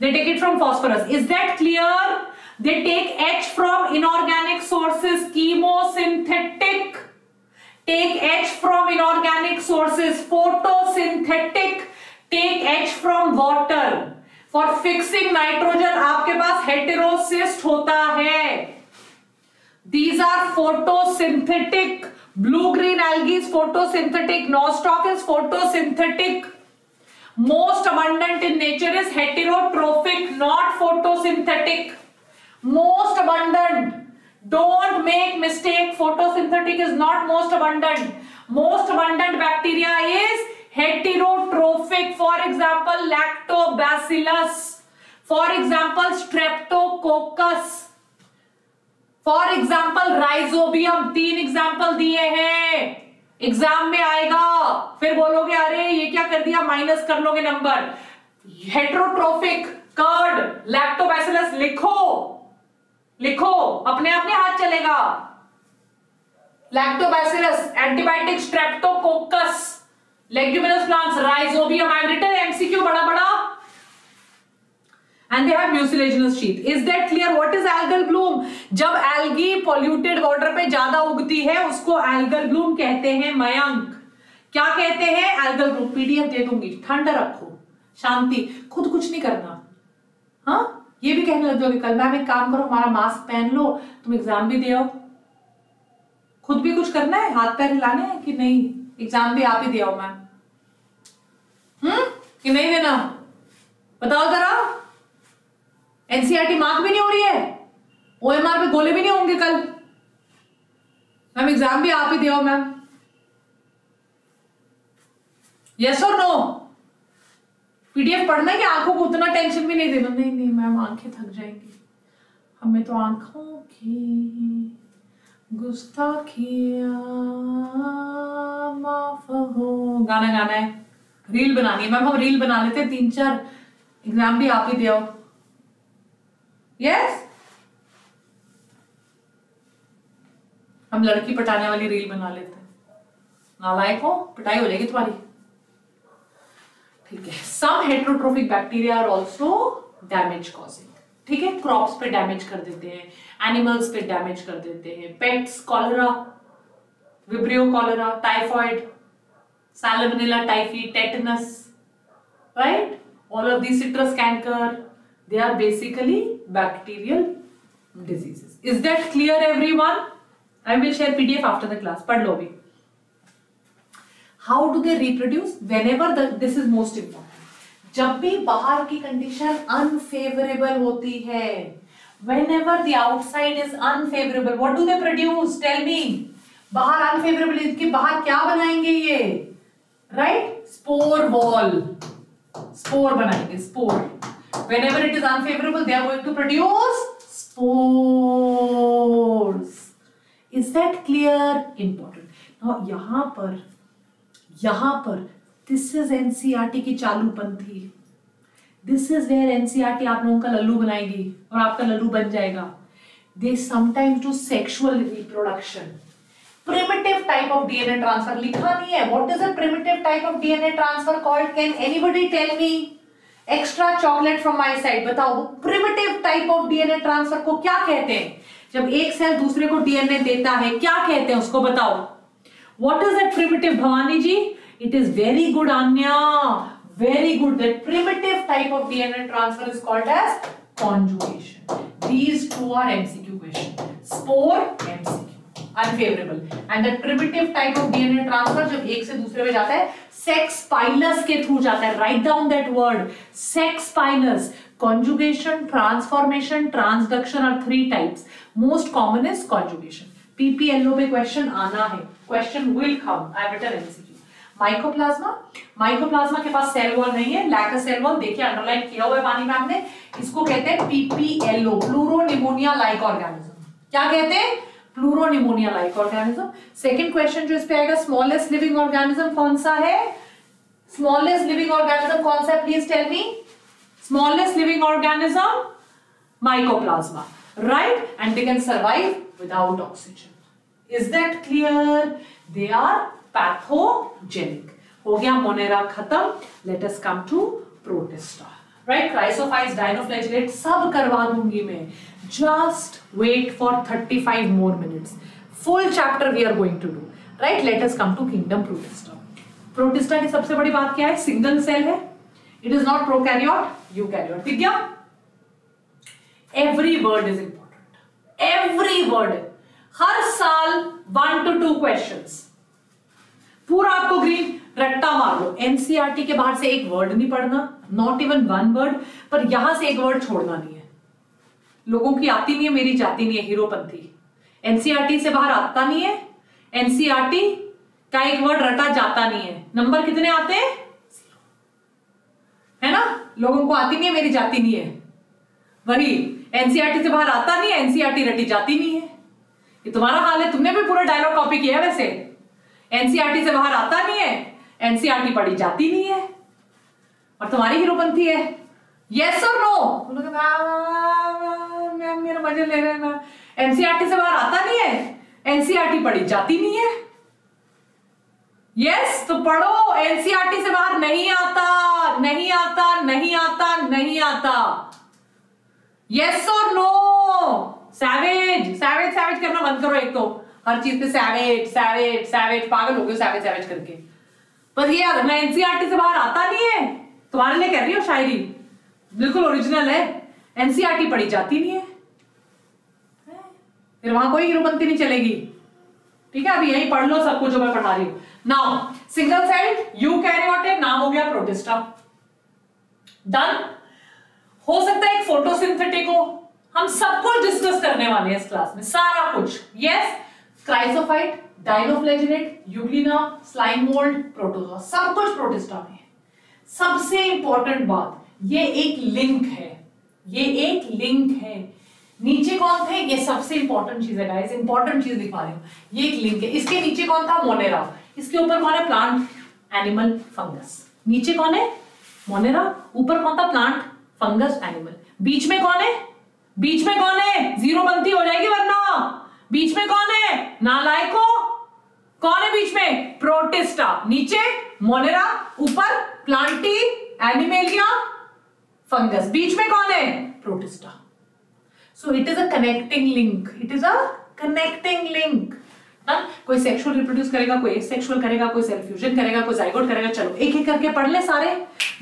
they take it from phosphorus is that clear they take H from inorganic sources chemosynthetic take H from inorganic sources, photosynthetic, take H from water. For fixing nitrogen आपके पास heterocyst होता है। These are photosynthetic. Blue-green algae is photosynthetic. Nostoc is photosynthetic. Most abundant in nature is heterotrophic, not photosynthetic. Most abundant. Don't make mistake. Photosynthetic is not most abundant. Most abundant bacteria is heterotrophic. For example, lactobacillus. For example, streptococcus. For example rhizobium तीन example दिए हैं। Exam में आएगा। फिर बोलोगे, अरे, ये क्या कर दिया? माइनस कर लोगे नंबर हेट्रोट्रोफिक कर्ड लैक्टोबैसिलस लिखो। लिखो। अपने में हाथ चलेगा। Lactobacillus antibiotic streptococcus leguminous plants rhizobium I written MCQ बड़ा बड़ा and they have mucilaginous sheath. Is that clear? What is algal bloom? जब algae polluted water पे ज़्यादा उगती है, उसको algal bloom कहते हैं मयंक। क्या कहते हैं? Algal bloom pdf दे दूँगी। ठंड रखो। शांति। खुद कुछ नहीं करना। हाँ? ये भी कहने लग जाओगे, कल मैम एक काम करो, हमारा मास्क पहन लो, तुम एग्ज़ाम भी दे आओ। खुद भी कुछ करना है? हाथ पैर हिलाने हैं कि नहीं? एग्ज़ाम भी आप ही दे आओ, मैम। हम्म? कि नहीं देना? बताओ जरा। एनसीआरटी मार्क भी नहीं हो रही है। ओएमआर पे गोले भी नहीं होंगे कल। मैम एग्ज़ाम भी आप ही दियो मैम। यस और नो पीडीएफ पढ़ना है कि आँखों को उतना टेंशन भी नहीं देना? नहीं नहीं, मैम, आँखें थक जाएँगी। हमें तो आँखों की गुस्ताखिया माफ़ हो। गाना गाना है। रील बनानी है। मैम, हम रील बना लेते हैं, तीन, चार। एग्ज़ाम भी आप ही दे आओ यस हम लड़की पटाने वाली रील बना लेते हैं। नालायक हो, पिटाई हो जाएगी तुम्हारी। ठीक है। Some heterotrophic bacteria are also damage causing ठीक है? क्रॉप्स पे डैमेज कर देते हैं एनिमल्स पे डैमेज कर देते हैं। Pests cholera vibrio cholera typhoid salmonella, typhi, tetanus, right? All of these citrus canker they are basically bacterial diseases is that clear everyone i will share pdf after the class pad lo bhi how do they reproduce whenever the this is most important जब भी बाहर की condition unfavourable होती है whenever the outside is unfavorable what do they produce tell me बाहर unfavourable इसके बाहर क्या बनाएँगे ये राइट स्पोर वॉल स्पोर बनाएँगे spore whenever it is unfavorable they are going to produce spores is that clear important now यहाँ पर यहाँ पर दिस इज़ एनसीआरटी की चालूपंथी दिस इज़ वेयर एनसीआरटी आप लोगों का लल्लू बनाएगी और आपका लल्लू बन जाएगा they sometimes do sexual reproduction primitive type of DNA transfer लिखा नहीं है what is a primitive type of DNA transfer called can anybody tell me extra chocolate from my side बताओ primitive type of DNA transfer को क्या कहते हैं? जब एक सेल दूसरे को डीएनए देता है, क्या कहते हैं उसको बताओ? What is that Bhavani ji? It is very good Anya very good that type of DNA transfer is called as conjugation these two are MCQ question spore MCQ unfavorable. And the primitive type of DNA transfer जब एक से दूसरे में जाता है sex pilus के through जाता है. Write down that word sex pilus conjugation, transformation, transduction are three types. Most common is conjugation. Pplo पे क्वेश्चन आना है. Question will come I written MCQ mycoplasma mycoplasma के पास सेल वॉल नहीं है. लैक सेल वॉल देखिए underline किया हुआ है पानी में हमने इसको कहते हैं पीपीएलओ प्लूरोनिमोनिया लाइक ऑर्गेनिज्म क्या कहते हैं? Pleuropneumonia like organism second question जो इस पे आएगा स्मॉलेस्ट लिविंग ऑर्गेनिज्म कौन सा है? स्मॉलेस्ट लिविंग ऑर्गेनिज्म कौन सा है? Please tell me smallest living organism mycoplasma. Right? And they can survive without oxygen. Is that clear? They are pathogenic. हो गया मोनेरा खत्म. Let us come to protista right chrysophytes dinoflagellate सब करवा दूँगी मैं. Just wait for 35 more minutes. Full chapter we are going to do. Right? Let us come to kingdom protista protista की सबसे बड़ी बात क्या है? सिंगल सेल है. It is not prokaryote eukaryote ठीक क्या every word is important every word हर साल वन टू टू क्वेश्चंस पूरा आपको ग्रीन रट्टा मार. लो एनसीआरटी के बाहर से एक वर्ड नहीं पढ़ना. नॉट इवन वन वर्ड पर यहाँ से एक वर्ड छोड़ना नहीं है. लोगों की आती नहीं है, मेरी जाती नहीं है, हीरोपंथी। एनसीआरटी से बाहर आता नहीं है एनसीआरटी का एक वर्ड रटा जाता नहीं है। नंबर कितने आते हैं? है ना? लोगों को आती नहीं है, मेरी जाती नहीं है। वही एनसीआरटी से बाहर आता नहीं है एनसीआरटी रटी जाती नहीं है। ये तुम्हारा हाल है, तुमने भी पूरा डायलॉग कॉपी किया है वैसे। एनसीआरटी से बाहर आता नहीं है एनसीआरटी पढ़ी जाती नहीं है। और तुम्हारी हीरोपंथी है। यस और नो मेरा मज़े ले रहे ना। एनसीआरटी से बाहर आता नहीं है। एनसीआरटी पढ़ी जाती नहीं है। यस yes, तो पढ़ो। एनसीआरटी से बाहर नहीं आता नहीं आता नहीं आता नहीं आता। यस और नो सैवेज सैवेज सैवेज करना बंद करो एक तो। हर चीज़ पे सैवेज सैवेज सैवेज पागल हो गए सैवेज सैवेज करके। पर ये याद मैं एनसीआरटी से बाहर आता नहीं है। तुम्हारे लिए कह रही हो शायरी। बिल्कुल ओरिजिनल है। एनसीआरटी पढ़ी जाती नहीं है। फिर वहाँ कोई हीरोपंथी नहीं चलेगी। ठीक है, अभी यही पढ़ लो सब कुछ जो मैं पढ़ा रही हूँ। Now single celled eukaryotic नाम हो गया प्रोटिस्टा डन हो सकता है एक फोटोसिंथेटिक हो। हम सब कुछ डिस्कस करने वाले हैं इस क्लास में, सारा कुछ। Yes chrysophyte dinoflagellate euglena slime mold protozoa सब कुछ प्रोटिस्टा में सबसे इंपॉर्टेंट बात, ये एक लिंक है। ये एक लिंक है। नीचे कौन थे? ये सबसे इंपॉर्टेंट चीज़ है गाइस इंपॉर्टेंट चीज़ दिखा रही हूँ। ये एक लिंक है। इसके नीचे कौन था? मोनेरा इसके ऊपर कौन है? प्लांट एनिमल फंगस नीचे कौन है? मोनेरा ऊपर कौन था? प्लांट फंगस एनिमल बीच में कौन है? बीच में कौन है? ज़ीरो बनती हो जाएगी वरना। बीच में कौन है? नालायको। कौन है बीच में? प्रोटिस्टा नीचे मोनेरा ऊपर प्लांटी एनिमेलिया फंगस बीच में कौन है? Protista so it is a connecting link it is a connecting link कोई सेक्सुअल रिप्रोड्यूस करेगा, कोई सेक्सुअल करेगा, कोई सेल्फ फ्यूजन करेगा, कोई जाइगोट करेगा, चलो एक एक करके पढ़ ले सारे।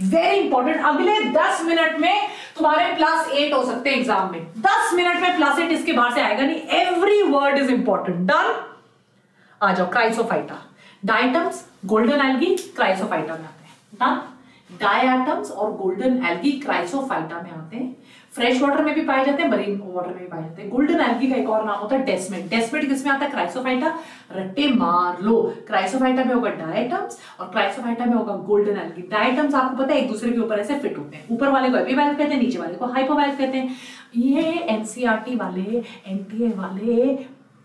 वेरी इंपॉर्टेंट अगले दस मिनट में तुम्हारे प्लस एट हो सकते हैं एग्ज़ाम में। दस मिनट में प्लस एट इसके बाहर से आएगा नहीं। Every word is important done आ जाओ chrysophyta diatoms golden algae chrysophyta में आते हैं। डन डायटम्स और गोल्डन एल्गी क्राइसोफाइटा में आते हैं। फ्रेश वाटर में भी पाए जाते हैं, मरीन वाटर में भी पाए जाते हैं। गोल्डन एल्गी का एक और नाम होता है डेस्मेट डेस्मेट किसमें आता है? क्राइसोफाइटा, रट्टे मार लो क्राइसोफाइटा में होगा डायटम्स और क्राइसोफाइटा में होगा गोल्डन एल्गी। डायटम्स आपको पता है, एक दूसरे के ऊपर ऐसे फिट होते हैं। ऊपर वाले को एपीवाइल कहते हैं, नीचे वाले को हाइपो हाइपोवाइल कहते हैं। ये एनसीआरटी वाले, एनटीए वाले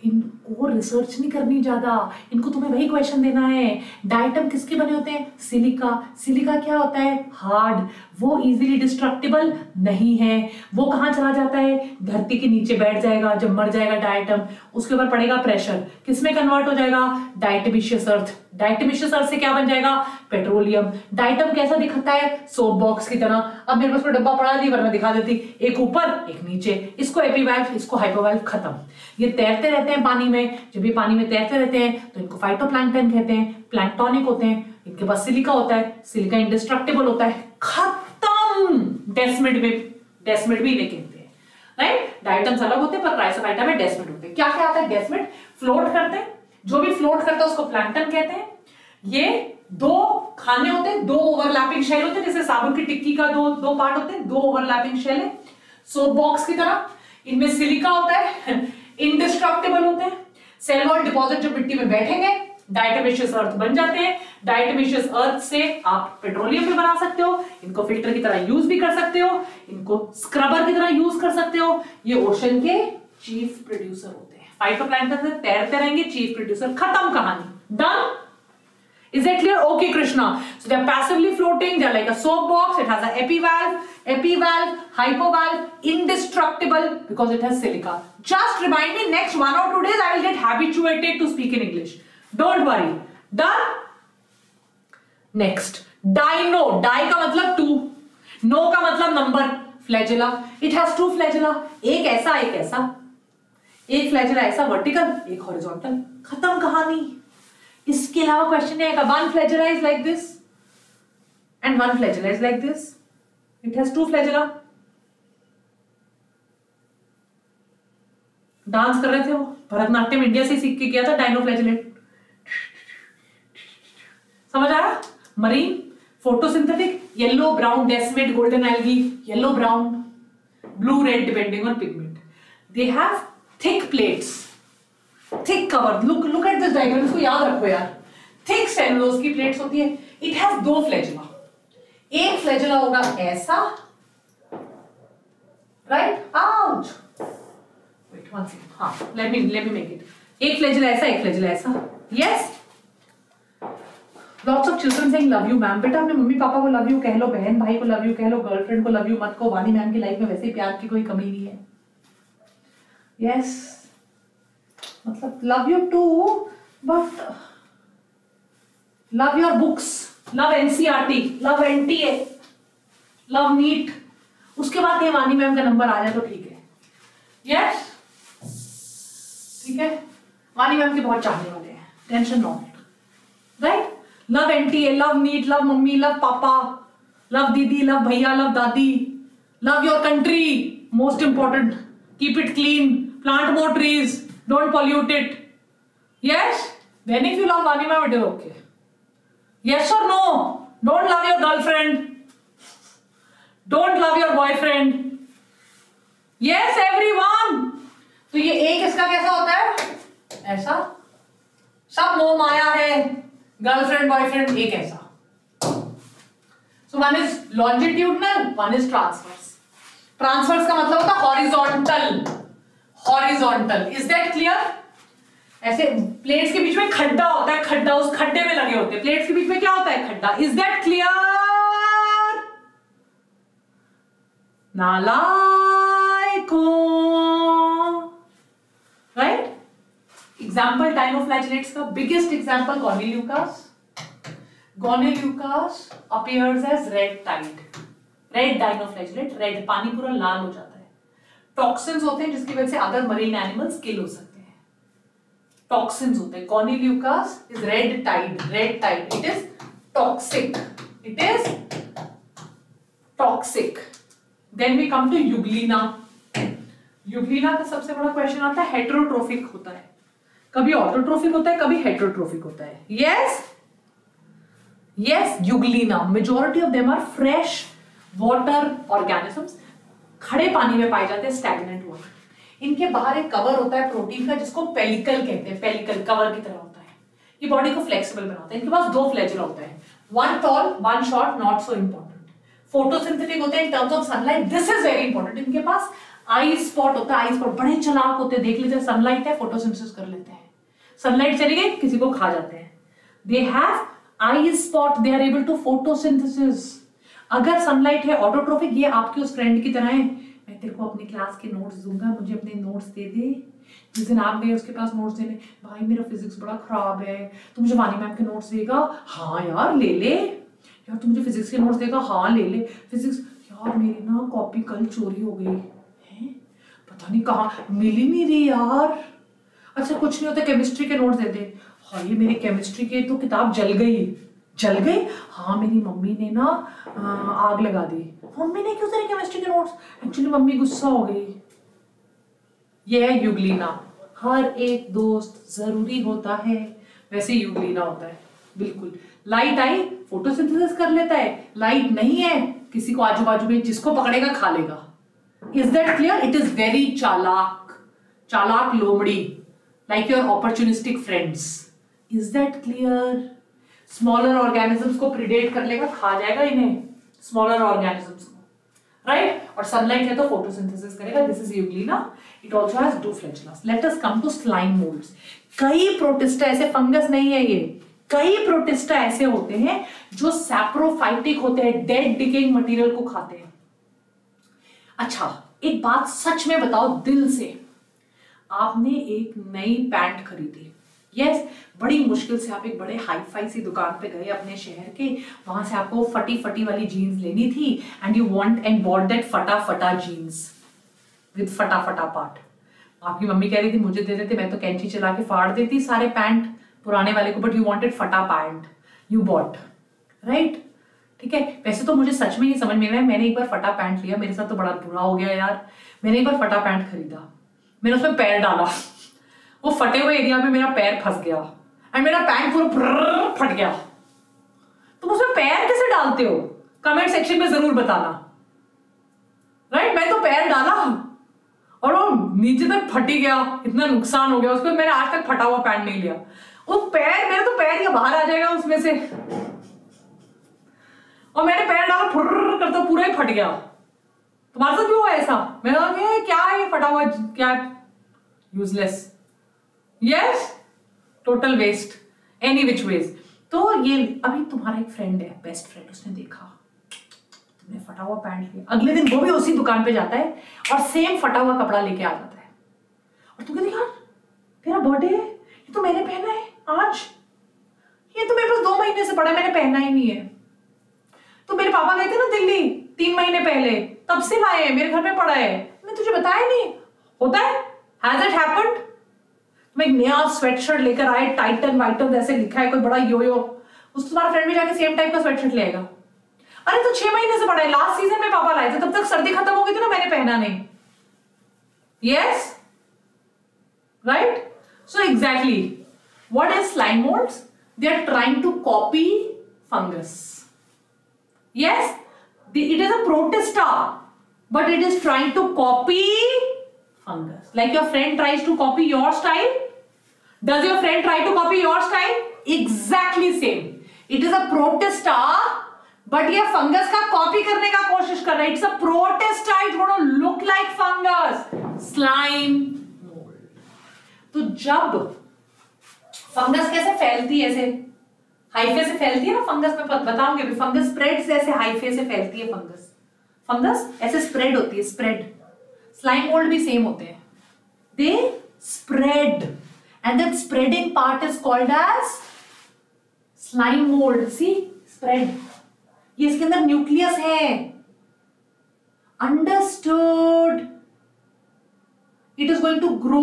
इनको रिसर्च नहीं करनी ज़्यादा। इनको तुम्हें वही क्वेश्चन देना है। डायटम किसके बने होते हैं? सिलिका सिलिका क्या होता है? हार्ड वो इजीली डिस्ट्रक्टिबल नहीं है। वो कहाँ चला जाता है? धरती के नीचे बैठ जाएगा, जब मर जाएगा डाइटम उसके ऊपर पड़ेगा प्रेशर किसमें कन्वर्ट हो जाएगा? डाइटमिशियस अर्थ डाइटमिशियस अर्थ से क्या बन जाएगा? पेट्रोलियम डाइटम कैसा दिखता है? सोप बॉक्स की तरह. अब मेरे पास डब्बा पड़ा नहीं, वरना दिखा देती. एक ऊपर, एक नीचे. इसको एपीवाल्व इसको हाइपोवाल्व खत्म. ये तैरते रहते हैं पानी में. जब ये पानी में तैरते रहते हैं तो इनको फाइटोप्लैंक्टन कहते हैं. प्लैंक्टोनिक होते हैं. इनके पास सिलिका होता है. सिलिका इंडिस्ट्रक्टेबल होता है. खत्म! डेस्मिड में डेस्मिड भी इन्हें राइट डाइटम्स अलग होते हैं, पर क्राइसोफाइटा में डेस्मिड होते हैं। क्या क्या आता है? डेस्मिड फ्लोट करते हैं। जो भी फ्लोट करता है, उसको प्लैंक्टन कहते हैं। ये दो खाने होते हैं, दो ओवरलैपिंग शेल होते हैं, जैसे साबुन की टिक्की का दो दो पार्ट होते हैं, दो ओवरलैपिंग शेल है। सोप बॉक्स की तरह। इनमें सिलिका होता है इंडिस्ट्रक्टेबल होते हैं। सेल वॉल डिपॉजिट जब मिट्टी में बैठेंगे डाइटमिशियस अर्थ बन जाते हैं डाइटमिशियस अर्थ से आप पेट्रोलियम भी बना सकते हो इनको फ़िल्टर की तरह यूज़ भी कर सकते हो इनको स्क्रबर की तरह यूज़ कर सकते हो ये ओशन के चीफ प्रोड्यूसर होते हैं फाइटोप्लैंक्टन तैरते रहेंगे चीफ प्रोड्यूसर खत्म कहानी done Is that clear? Okay, Krishna. So they're passively floating. They're like a soap box. It has an epivalve, epivalve, hypovalve, indestructible because it has silica. Just remind me next one or two days I will get habituated to speak in English. Don't worry. Done? Next. Dino. Di का मतलब two. No का मतलब number flagella It has two flagella. एक ऐसा एक ऐसा. एक flagella, ऐसा वर्टिकल एक horizontal. खत्म कहानी. इसके अलावा क्वेश्चन है one flagella is like this and one flagella is like this it has two flagella dance कर रहे थे वो भरतनाट्यम इंडिया से सीख के किया था डायनो फ्लैजेलेट समझ आया? Marine photosynthetic yellow brown desmid golden algae yellow brown blue red depending on pigment they have thick plates thick cover look look at this diagram इसको याद रखो यार. थिक सेलुलोज की प्लेट्स होती है. इट हैज़ दो फ्लैजुला एक flagella होगा ऐसा. Right out wait one second हाँ let me let me make it एक फ्लैजुला ऐसा, एक फ्लैजुला ऐसा. Yes lots of children saying love you ma'am बेटा, अपने मम्मी पापा को लव यू कह लो, बहन भाई को लव यू कह लो गर्लफ्रेंड को लव यू मत को वानी मैम की लाइफ में वैसे ही प्यार की कोई कमी नहीं है। Yes yes. मतलब love you too but love your books love NCERT love NTA love NEET उसके बाद कहीं वानी मैम का नंबर आ जाए तो ठीक है। यस ठीक है? वानी मैम के बहुत चाहने वाले हैं। Tension not right love anti love NEET love mummy love papa love दीदी लव भैया लव दादी love your country most important keep it clean plant more trees don't pollute it yes when if you love वानी my waiter okay yes और no don't love your girlfriend don't love your boyfriend yes everyone तो ये एक इसका कैसा होता है? ऐसा? सब मोह माया है। गर्लफ्रेंड, बॉयफ्रेंड, एक ऐसा। So one is longitudinal one is transverse transverse का मतलब होता है horizontal horizontal is that clear ऐसे प्लेट्स के बीच में खड्डा होता है, खड्डा उस खड्डे में लगे होते हैं। प्लेट्स के बीच में क्या होता है खड्डा? इज़ दैट क्लियर नालायको। राइट एग्ज़ाम्पल डाइनोफ्लैजिलेट्स का biggest example gonyaulax gonyaulax appears as red tide red dinoflagellate red पानी पूरा लाल हो जाता है। टॉक्सिन्स होते हैं जिसकी वजह से अदर मरीन एनिमल्स किल हो सकते हैं। टॉक्सिन्स होते हैं। Gonyaulax is red tide red tide it is toxic it is toxic then we come to euglena euglena का सबसे बड़ा क्वेश्चन आता है हेट्रोट्रोफिक होता है। कभी ऑटोट्रोफिक होता है, कभी हेट्रोट्रोफिक होता है। Yes yes euglena majority of them are fresh water organisms खड़े पानी में पाए जाते हैं स्टैगनेंट वाटर इनके बाहर एक कवर होता है प्रोटीन का, जिसको पेलिकल कहते हैं। पेलिकल कवर की तरह होता है। ये बॉडी को फ्लेक्सिबल बनाता है। इनके पास दो फ्लैजुला होता है। One tall one short not so important photosynthetic होते हैं in terms of sunlight this is very important इनके पास आई स्पॉट होता है आई स्पॉट बड़े चलाक होते हैं। देख लेते हैं सनलाइट है फोटोसिंथेसिस कर लेते हैं। सनलाइट चली गई, किसी को खा जाते हैं। They have eye spot they are able to photosynthesis अगर सनलाइट है ऑटोट्रोफिक ये आपके उस फ्रेंड की तरह है। मैं तेरे को अपनी क्लास के नोट्स दूँगा, मुझे अपने नोट्स दे दे। जिस दिन आप गए, उसके पास नोट्स देने। भाई, मेरा फिजिक्स बड़ा खराब है। तो मुझे वानी मैम के नोट्स देगा? हाँ यार, ले ले। यार, तू मुझे फिजिक्स के नोट्स देगा? हाँ ले ले। फिजिक्स यार, मेरी ना कॉपी कल चोरी हो गई। है? पता नहीं कहाँ, मिली नहीं रही यार। अच्छा कुछ नहीं होता केमिस्ट्री के नोट्स दे दे। हाँ ये मेरी केमिस्ट्री की तो किताब जल गई। जल गई? हाँ मेरी मम्मी ने ना आग लगा दी। मम्मी ने क्यों तेरे केमिस्ट्री के नोट्स एक्चुअली मम्मी गुस्सा हो गई। ये है युगलीना। हर एक दोस्त ज़रूरी होता है, वैसे युगलीना होता है। बिल्कुल। लाइट आई फोटोसिंथेसिस कर लेता है। लाइट नहीं है, किसी को आजू बाजू में जिसको पकड़ेगा, खा लेगा। Is that clear it is very चालाक। चालाक लोमड़ी। Like your opportunistic friends is that clear smaller organisms को प्रिडेट कर लेगा खा जाएगा इन्हें। स्मॉलर ऑर्गेनिजम्स को। राइट और सनलाइट है तो फोटोसिंथेसिस करेगा। This is euglena it also has two flagella let us come to slime molds कई प्रोटिस्टा ऐसे फंगस नहीं है ये। कई प्रोटिस्टा ऐसे होते हैं जो सैप्रोफाइटिक होते हैं डेड डिकेइंग मटेरियल को खाते हैं। अच्छा एक बात सच में बताओ दिल से। आपने एक नई पैंट खरीदी। यस yes, बड़ी मुश्किल से आप एक बड़े हाई फाई सी दुकान पे गए अपने शहर के वहाँ से आपको फटी फटी वाली जीन्स लेनी थी and you want and bought that फटा फटा जीन्स विद फटा फटा पार्ट आपकी मम्मी कह रही थी मुझे दे देते मैं तो कैंची चला के फाड़ देती सारे पैंट पुराने वाले को बट यू वॉन्टेड फटा पैंट यू बॉट राइट ठीक है? वैसे तो मुझे सच में ही समझ में आया मैंने एक बार फटा पैंट लिया मेरे साथ तो बड़ा बुरा हो गया यार। मैंने एक बार फटा पैंट खरीदा। मैंने उसमें पैर डाला। वो फटे हुए एरिया में मेरा पैर फंस गया एंड मेरा पैंट पूरा फट गया। तुम उसमें पैर कैसे डालते हो? कमेंट सेक्शन में ज़रूर बताना। राइट मैं तो पैर डाला। और वो नीचे तक फटी गया। इतना नुकसान हो गया। उसको मैंने आज तक फटा हुआ पैंट नहीं लिया। वो पैर, मेरा तो पैर या बाहर आ जाएगा उसमें से। और मैंने पैर डाला फुर करता पूरा ही फट गया। तुम्हारे साथ भी हुआ ऐसा? मैं क्या है? फटा हुआ, क्या useless yes total waste any which ways तो ये, अभी तुम्हारा एक फ्रेंड है बेस्ट फ्रेंड उसने देखा। तुमने फटा हुआ पैंट लिया। अगले दिन वो भी उसी दुकान पे जाता है और सेम फटा हुआ कपड़ा लेके आ जाता है। और तुम कहते यार, तेरा बर्थडे है? ये तो मैंने पहना है, आज। ये तो मेरे पास दो महीने से पड़ा है, मैंने पहना ही नहीं है। तो मेरे पापा गए थे ना दिल्ली, तीन महीने पहले। तब से लाए हैं, मेरे घर में पड़ा है। मैं तुझे बताया नहीं। होता है? हैज़ इट हैपेंड मैं नया स्वेटशर्ट लेकर आए टाइटन वाइटन जैसे लिखा है, कोई बड़ा यो यो उस तुम्हारा फ्रेंड भी जाके सेम टाइप का स्वेटशर्ट ले आएगा। अरे तो छह महीने से पड़ा है लास्ट सीज़न में पापा लाए थे, तब तक सर्दी खत्म हो गई थी ना मैंने पहना नहीं। Yes right so exactly what is slime molds? They are trying to copy fungus yes? It is a protista but it is trying to copy fungus. Like your friend tries to copy your style. Does your friend try to copy your style? Exactly same. It is a protista, but ये fungus का copy करने का कोशिश कर रहा है it's a protista it gonna look like fungus slime तो जब फंगस कैसे फैलती है ऐसे हाइफे से फैलती है ना फंगस में बताऊँगे फंगस स्प्रेड से ऐसे हाइफे से फैलती है फंगस फंगस ऐसे स्प्रेड होती है स्प्रेड स्लाइम मोल्ड भी सेम होते हैं। They spread and that spreading part is called as slime mold see spread ये इसके अंदर न्यूक्लियस है। Understood it is going to grow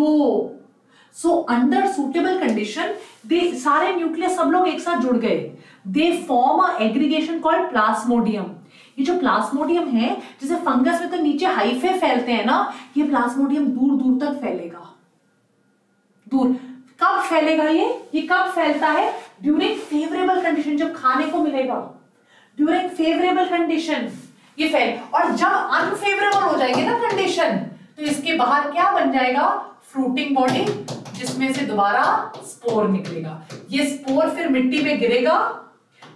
so under suitable condition they सारे न्यूक्लियस सब लोग एक साथ जुड़ गए। They form a aggregation called plasmodium ये जो प्लास्मोडियम है, जैसे फंगस में तो नीचे हाइफे फैलते हैं ना, ये प्लास्मोडियम दूर दूर तक फैलेगा। दूर। कब फैलेगा ये? ये कब फैलता है? ड्यूरिंग फेवरेबल कंडीशन जब खाने को मिलेगा। ड्यूरिंग फेवरेबल कंडीशन ये फैल। और जब अनफेवरेबल हो जाएगी ना कंडीशन तो इसके बाहर क्या बन जाएगा? फ्रूटिंग बॉडी जिसमें से दोबारा स्पोर निकलेगा। ये स्पोर फिर मिट्टी में गिरेगा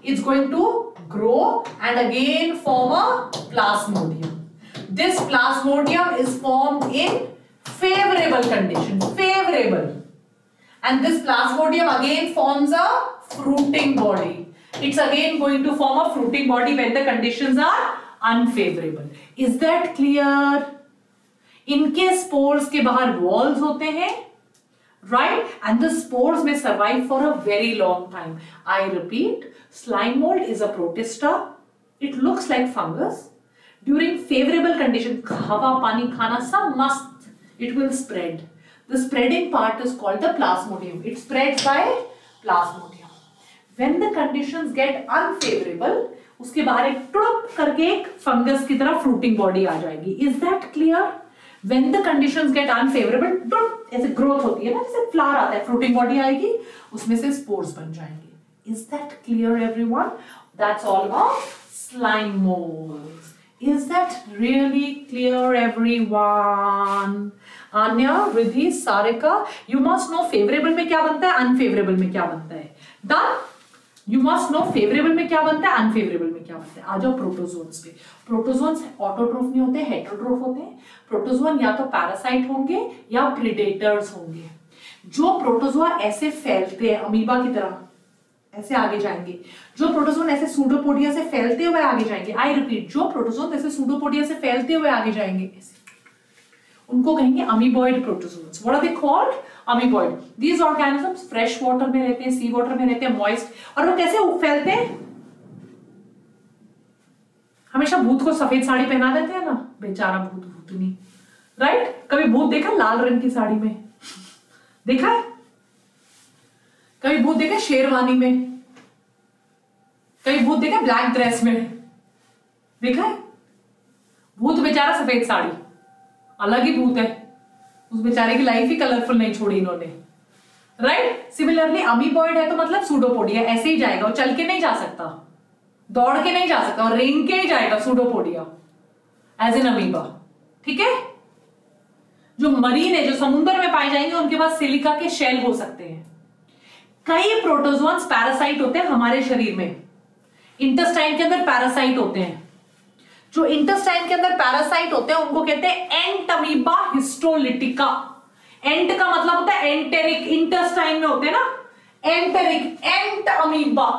it's going to grow and again form a plasmodium. this plasmodium is formed in favorable condition favorable and this plasmodium again forms a fruiting body it's again going to form a fruiting body when the conditions are unfavorable is that clear इनके spores के बाहर walls होते हैं right and the spores may survive for a very long time i repeat slime mold is a protista it looks like fungus during favorable condition hawa pani khana some must it will spread the spreading part is called the plasmodium it spreads by plasmodium when the conditions get unfavorable उसके बाहर एक टुड़प करके एक fungus की तरह fruiting body आ जाएगी is that clear When the condition get unfavourable ऐसे growth होती है ना जैसे फ्लावर आता है फ्रूटिंग बॉडी आएगी उसमें से स्पोर्स बन जाएँगे is that clear everyone that's all about slime molds Is that really clear, everyone? Anya, Riddhi, Sarika, you must know favorable में क्या बनता है unfavorable में क्या बनता है Done? You must know favourable में क्या बनता है अनफेवरेबल में क्या बनता है। आ जाओ प्रोटोजोन्स पे। प्रोटोजोन्स ऑटोट्रोफ नहीं होते हेट्रोट्रोफ होते हैं। प्रोटोजोन या तो पैरासाइट होंगे या प्रिडेटर्स होंगे। जो प्रोटोजोआ ऐसे फैलते हैं अमीबा की तरह, ऐसे आगे जाएँगे। जो प्रोटोजोन ऐसे सूडोपोडिया से फैलते हुए आगे जाएँगे। आई रिपीट जो प्रोटोजोन ऐसे सूडोपोडिया से फैलते हुए आगे जाएँगे, ऐसे। उनको कहेंगे amoeboid protozoans what are they called amoeboid these organisms fresh water में रहते हैं सी वाटर में रहते हैं मॉइस्ट और वो कैसे फैलते हैं? हमेशा भूत को सफ़ेद साड़ी पहना देते हैं ना? बेचारा भूत, भूतनी. राइट कभी भूत देखा लाल रंग की साड़ी में? देखा है? कभी भूत देखा शेरवानी में? कभी भूत देखा ब्लैक ड्रेस में? देखा है? भूत बेचारा सफ़ेद साड़ी. अलग ही भूत है। उस बेचारे की लाइफ ही कलरफुल नहीं छोड़ी इन्होंने। राइट सिमिलरली अमीबॉइड है तो मतलब सूडोपोडिया ऐसे ही जाएगा और चल के नहीं जा सकता। दौड़ के नहीं जा सकता और रेंग के ही जाएगा सूडोपोडिया एज एन अमीबा ठीक है? जो मरीन है, जो समुद्र में पाए जाएँगे, उनके पास सिलिका के शेल हो सकते हैं। कई प्रोटोजोन्स पैरासाइट होते हैं हमारे शरीर में। इंटेस्टाइन के अंदर पैरासाइट होते हैं। जो इंटेस्टाइन के अंदर पैरासाइट होते हैं, उनको कहते हैं एंटमीबा हिस्टोलिटिका। एंट का मतलब होता है एंटेरिक इंटेस्टाइन में होते हैं ना? Enteric entamoeba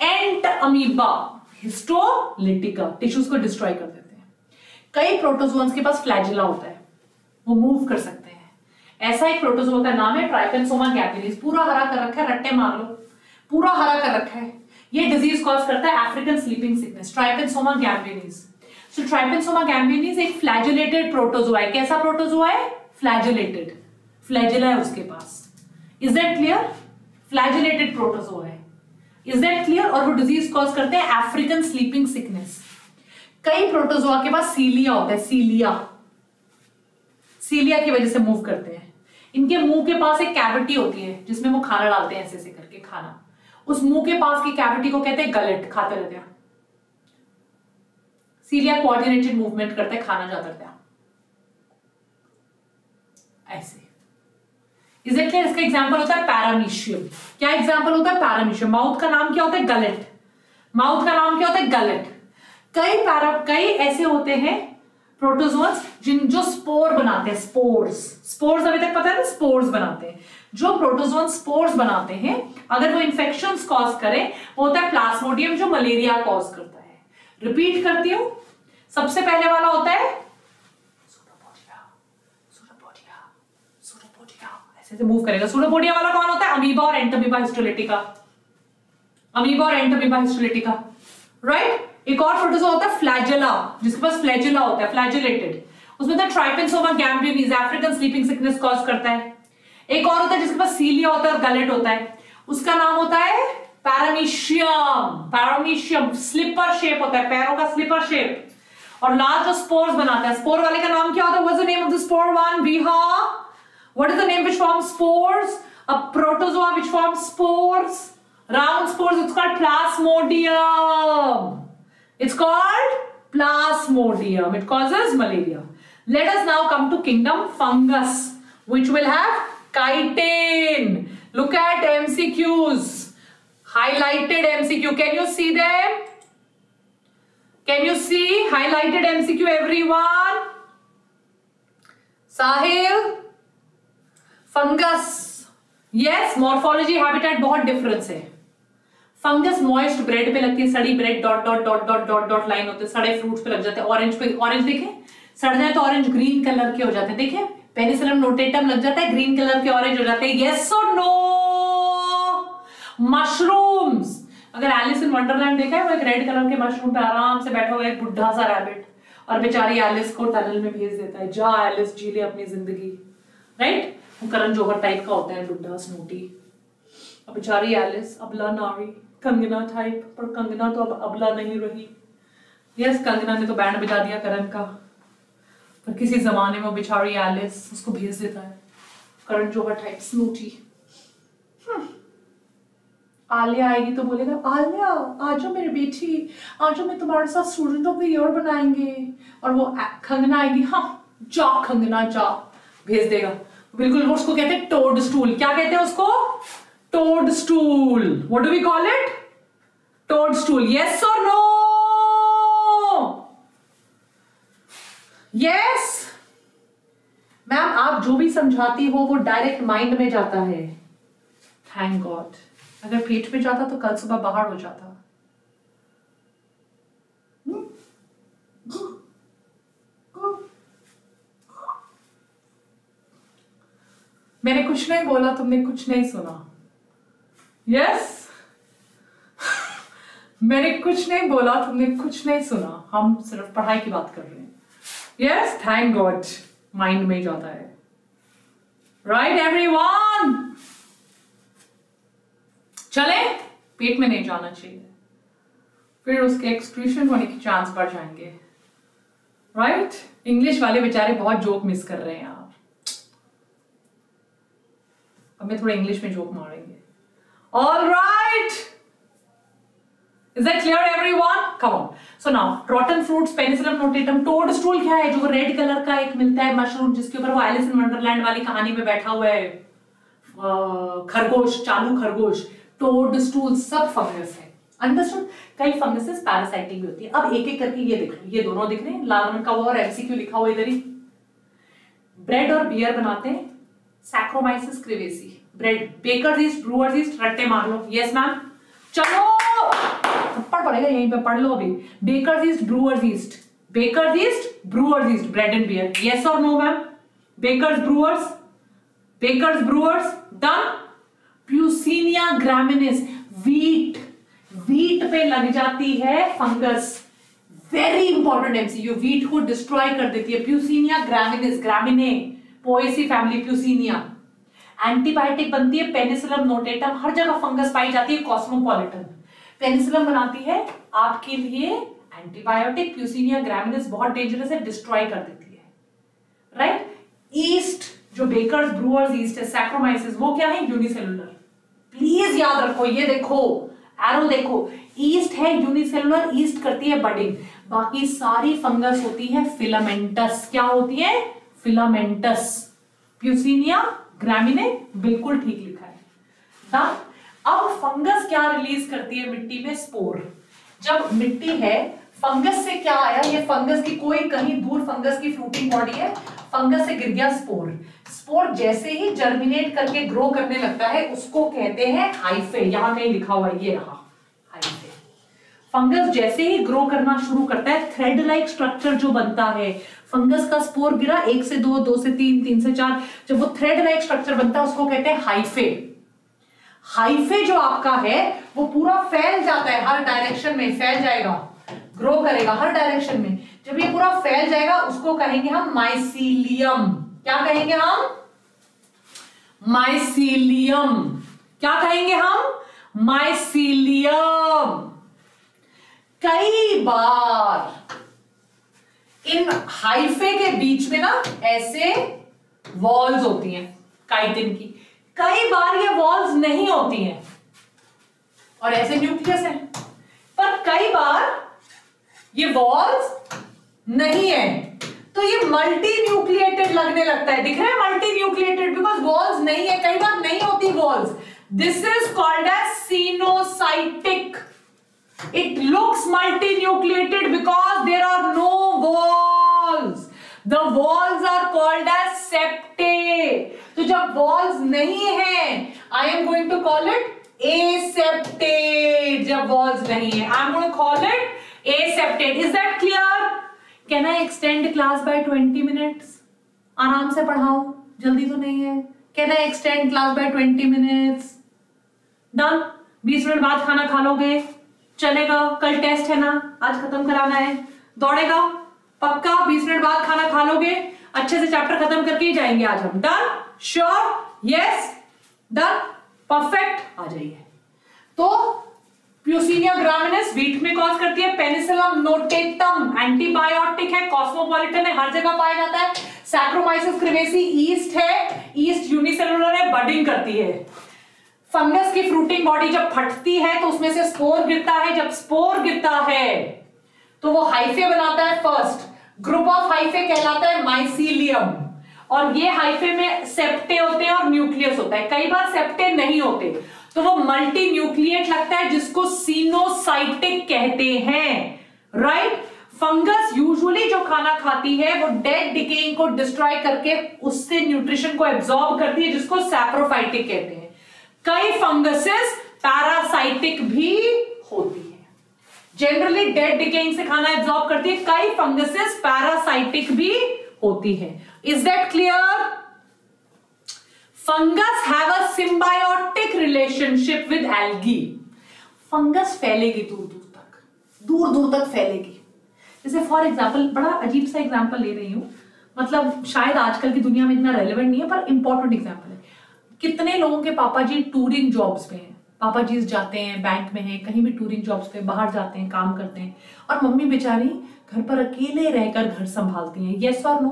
entamoeba histolytica, tissues को डिस्ट्रॉय कर देते हैं। कई प्रोटोजोन्स के पास फ्लैजिला होता है, वो मूव कर सकते हैं। ऐसा एक प्रोटोजोआ का नाम है ट्राइपेंसोमा गैपिलिस। पूरा हरा कर रखा है, रट्टे मार लो। पूरा हरा कर रखा है। ये डिज़ीज़ कॉज करता है African sleeping sickness trypanosoma gambiense so trypanosoma gambiense एक फ्लैजुलेटेड प्रोटोजोआ है। कैसा प्रोटोजोआ है? फ्लैजुलेटेड फ्लैजुला है उसके पास। Is that clear flagellated protozoa है। इज़ दैट क्लियर और वो डिज़ीज़ कॉज करते हैं अफ्रीकन स्लीपिंग सिकनेस कई प्रोटोजोआ के पास सीलिया होता है सीलिया सीलिया की वजह से मूव करते हैं। इनके मुँह के पास एक कैविटी होती है, जिसमें वो खाना डालते हैं ऐसे ऐसे करके, खाना। उस मुँह के पास की कैविटी को कहते हैं गलेट, खाते रहते हैं। सीलिया कोऑर्डिनेटेड मूवमेंट करते हैं खाना जाता रहता है। ऐसे। इज़ इट क्लियर इसका एग्जांपल होता है पैरामीशियम क्या एग्जांपल होता है पैरामीशियम माउथ का नाम क्या होता है गलेट। माउथ का नाम क्या होता है गलेट। कई पैरा कई ऐसे होते हैं प्रोटोजोन्स जिन, जो स्पोर बनाते हैं स्पोर्स स्पोर्स अभी तक पता है ना? स्पोर्स बनाते हैं। जो प्रोटोजोन स्पोर्स बनाते हैं, अगर वो इंफेक्शन कॉज करे, वो होता है प्लास्मोडियम जो मलेरिया कॉज करता है। रिपीट करती हूँ। सबसे पहले वाला होता है ऐसे मूव करेगा। सूडोपोडिया वाला कौन होता है? अमीबा और एंटमीबा हिस्टोलिटिका अमीबा और एंटमीबा हिस्टोलिटिका राइट एक और प्रोटोजोआ होता है फ्लैजेला जिसके पास फ्लैजेला होता है फ्लैजेलेटेड उसमें trypanosoma gambiense African sleeping sickness cause करता है। एक और होता है जिसके पास सीलिया होता है और गलेट होता है। उसका नाम होता है पैरामीशियम। पैरामीशियम, स्लीपर शेप होता है, पैरों का स्लीपर शेप। और लार्ज जो स्पोर्स बनाता है, स्पोर वाले का नाम क्या होता है? What's the name of the spore one which what is the name which form spores a protozoa which form spores round spores it's called plasmodium it's called plasmodium it causes malaria let us now come to kingdom fungus, which will have chitin. Look at MCQs. Highlighted MCQ. Can you see them? Can you see highlighted MCQ everyone? Sahil? Fungus. Yes, morphology habitat बहुत difference है fungus moist bread पे लगती है सड़ी bread dot dot dot dot dot dot line होते हैं सड़े fruits पे लग जाते हैं ऑरेंज पे ऑरेंज देखे सड़ जाए तो ऑरेंज ग्रीन कलर के हो जाते हैं देखे पेनिसिलम नोटेटम लग जाता है ग्रीन कलर के ऑरेंज हो जाते हैं। यस और नो मशरूम्स अगर एलिस इन वंडरलैंड देखा है, वो एक रेड कलर के मशरूम पे आराम से बैठा हुआ एक बुढ़ा सा रैबिट और बेचारी एलिस को टनल में भेज देता है। जा एलिस जी ले अपनी ज़िंदगी। राइट वो करण जोहर टाइप का होता है, बुढ़ा स्नूटी अब बेचारी एलिस अबला नारी। कंगना टाइप पर कंगना तो अब अबला नहीं रही। यस कंगना ने तो बैंड बजा दिया करण का। पर किसी जमाने में बेचारी एलिस उसको भेज देता है। करण जोहर टाइप स्नूटी आलिया आएगी तो बोलेगा, आलिया, आज मेरी बेटी, आज मैं तुम्हारे साथ स्टूडेंट ऑफ़ द ईयर बनाएँगे। और वो खंगना आएगी हाँ जा खंगना, जा। भेज देगा। बिल्कुल उसको कहते हैं टोड स्टूल क्या कहते हैं उसको? Toadstool what do we call it toadstool yes और नो यस मैम आप जो भी समझाती हो, वो डायरेक्ट माइंड में जाता है। थैंक गॉड अगर पेट में जाता तो कल सुबह बाहर हो जाता। मैंने कुछ नहीं बोला, तुमने कुछ नहीं सुना। Yes yes? मैंने कुछ नहीं बोला, तुमने कुछ नहीं सुना। हम सिर्फ़ पढ़ाई की बात कर रहे हैं। यस थैंक गॉड माइंड में जाता है। राइट एवरी वन चले, पेट में नहीं जाना चाहिए। फिर उसके एक्सक्रीशन होने के चांस बढ़ जाएँगे। Right right? इंग्लिश वाले बेचारे बहुत जोक मिस कर रहे हैं आप अब मैं थोड़ा इंग्लिश में जोक मारेंगे। All right that clear everyone come on so now rotten fruits penicillium notatum toadstool क्या है? जो रेड कलर का एक मिलता है मशरूम जिसके ऊपर वो एलिस इन वंडरलैंड वाली कहानी में बैठा हुआ है। खरगोश, चालू खरगोश स्टूल सब फंगस है। अंडरस्टूड कई फंगसेस पैरासाइटिक भी होती है। अब एक एक करके ये देख ये दोनों दिख रहे हैं। लाल रंग का वो और एमसीक्यू लिखा हुआ इधर ही। ब्रेड और बियर बनाते हैं। Saccharomyces cerevisiae bread baker yeast Ratte मार लो। यस मैम चलो! पढ़ पड़ेगा यहीं पे, पढ़ लो अभी। Baker yeast brewers yeast baker yeast brewers yeast bread and beer yes और no ma'am bakers brewers bakers brewers done puccinia graminis wheat wheat पे लग जाती है fungus very important MCU wheat को डिस्ट्रॉय कर देती है। Puccinia graminis gramineae poaceae family puccinia antibiotic बनती है पेनिसिलम नोटेटम हर जगह फंगस पाई जाती है कॉस्मोपॉलिटन पेनिसिलम बनाती है, आपके लिए एंटीबायोटिक प्यूसिनिया ग्रामिनिस बहुत डेंजरस है डिस्ट्रॉय कर देती है। राइट ईस्ट जो बेकर्स ब्रूअर्स ईस्ट है सैक्रोमाइसिस वो क्या है? यूनिसेलुलर प्लीज़ याद रखो, ये देखो एरो देखो। ईस्ट है यूनिसेलुलर ईस्ट करती है बडिंग बाकी सारी फंगस होती है फिलामेंटस क्या होती है? फिलामेंटस प्यूसिनिया ग्रामीने बिल्कुल ठीक लिखा है। अब फंगस क्या रिलीज़ करती है मिट्टी में? स्पोर जब मिट्टी है फंगस से क्या आया? ये फंगस की कोई कहीं दूर फंगस की फ्रूटिंग बॉडी है फंगस से गिर गया स्पोर स्पोर जैसे ही जर्मिनेट करके ग्रो करने लगता है, उसको कहते हैं हाइफे यहाँ कहीं लिखा हुआ ये रहा हाइफे फंगस जैसे ही ग्रो करना शुरू करता है थ्रेड लाइक स्ट्रक्चर जो बनता है फंगस का स्पोर गिरा, एक से दो दो से तीन तीन से चार, जब वो थ्रेड लाइक स्ट्रक्चर बनता है, उसको कहते हैं हाइफे हाइफे जो आपका है, वो पूरा फैल जाता है, हर डायरेक्शन में फैल जाएगा ग्रो करेगा हर डायरेक्शन में। जब ये पूरा फैल जाएगा, उसको कहेंगे हम माइसीलियम क्या कहेंगे हम? माइसीलियम क्या कहेंगे हम? माइसीलियम कई बार इन हाइफे के बीच में ना ऐसे वॉल्स होती हैं काइटिन की। कई बार ये वॉल्स नहीं होती हैं। और ऐसे न्यूक्लियस है। पर कई बार ये वॉल्स नहीं है। तो ये मल्टी न्यूक्लिएटेड लगने लगता है। दिख रहा है मल्टी न्यूक्लिएटेड बिकॉज़ वॉल्स नहीं है। कई बार नहीं होती walls this is called as coenocytic it looks multinucleated because there are no walls. The walls are called as septae. तो जब walls नहीं है I am going to call it aseptate जब walls नहीं है am going to call it aseptate. Is that clear? Can I extend class by 20 minutes? आराम से पढ़ाओ जल्दी तो नहीं है। Can I extend class by 20 minutes done 20 minute बाद खाना खा लोगे। चलेगा। कल टेस्ट है ना? आज खत्म कराना है। दौड़ेगा। पक्का? 20 मिनट बाद खाना खा लोगे। अच्छे से चैप्टर खत्म करके ही जाएँगे आज हम। Done sure yes done perfect आ जाइए। तो प्यूसिनिया ग्रामिनस वीट में कॉज करती है पेनिसिलम नोटेटम एंटीबायोटिक है कॉस्मोपॉलिटन है, हर जगह पाया जाता है। सैक्रोमाइसिस क्रिमेसी ईस्ट है ईस्ट यूनिसेलुलर है बडिंग करती है। फंगस की फ्रूटिंग बॉडी जब फटती है तो उसमें से स्पोर गिरता है, जब स्पोर गिरता है तो वो हाइफे बनाता है फ़र्स्ट ग्रुप ऑफ़ हाइफे कहलाता है माइसीलियम और ये हाइफे में सेप्टे होते हैं और न्यूक्लियस होता है। कई बार सेप्टे नहीं होते। तो वो मल्टी न्यूक्लिएट लगता है, जिसको सीनोसाइटिक कहते हैं। राइट फंगस यूजुअली जो खाना खाती है, वो डेड डिकेइंग को डिस्ट्रॉय करके उससे न्यूट्रिशन को एब्जॉर्ब करती है, जिसको सैप्रोफाइटिक कहते हैं। कई फंगसेस पैरासाइटिक भी होती है। जनरली डेड डिकेइंग से खाना एब्जॉर्ब करती है, कई फंगसेस पैरासाइटिक भी होती है। Is that clear fungus have a symbiotic relationship with algae fungus फैलेगी दूर दूर तक। दूर दूर तक फैलेगी। जैसे फॉर एग्ज़ाम्पल बड़ा अजीब सा एग्ज़ाम्पल ले रही हूँ। मतलब शायद आजकल की दुनिया में इतना रेलिवेंट नहीं है, पर इंपॉर्टेंट एग्ज़ाम्पल है। कितने लोगों के पापा जी टूरिंग जॉब्स पे हैं। पापा जी जाते हैं बैंक में हैं, कहीं भी टूरिंग जॉब्स पे, बाहर जाते हैं, काम करते हैं। और मम्मी बेचारी घर पर अकेले रहकर घर संभालती हैं। येस और नो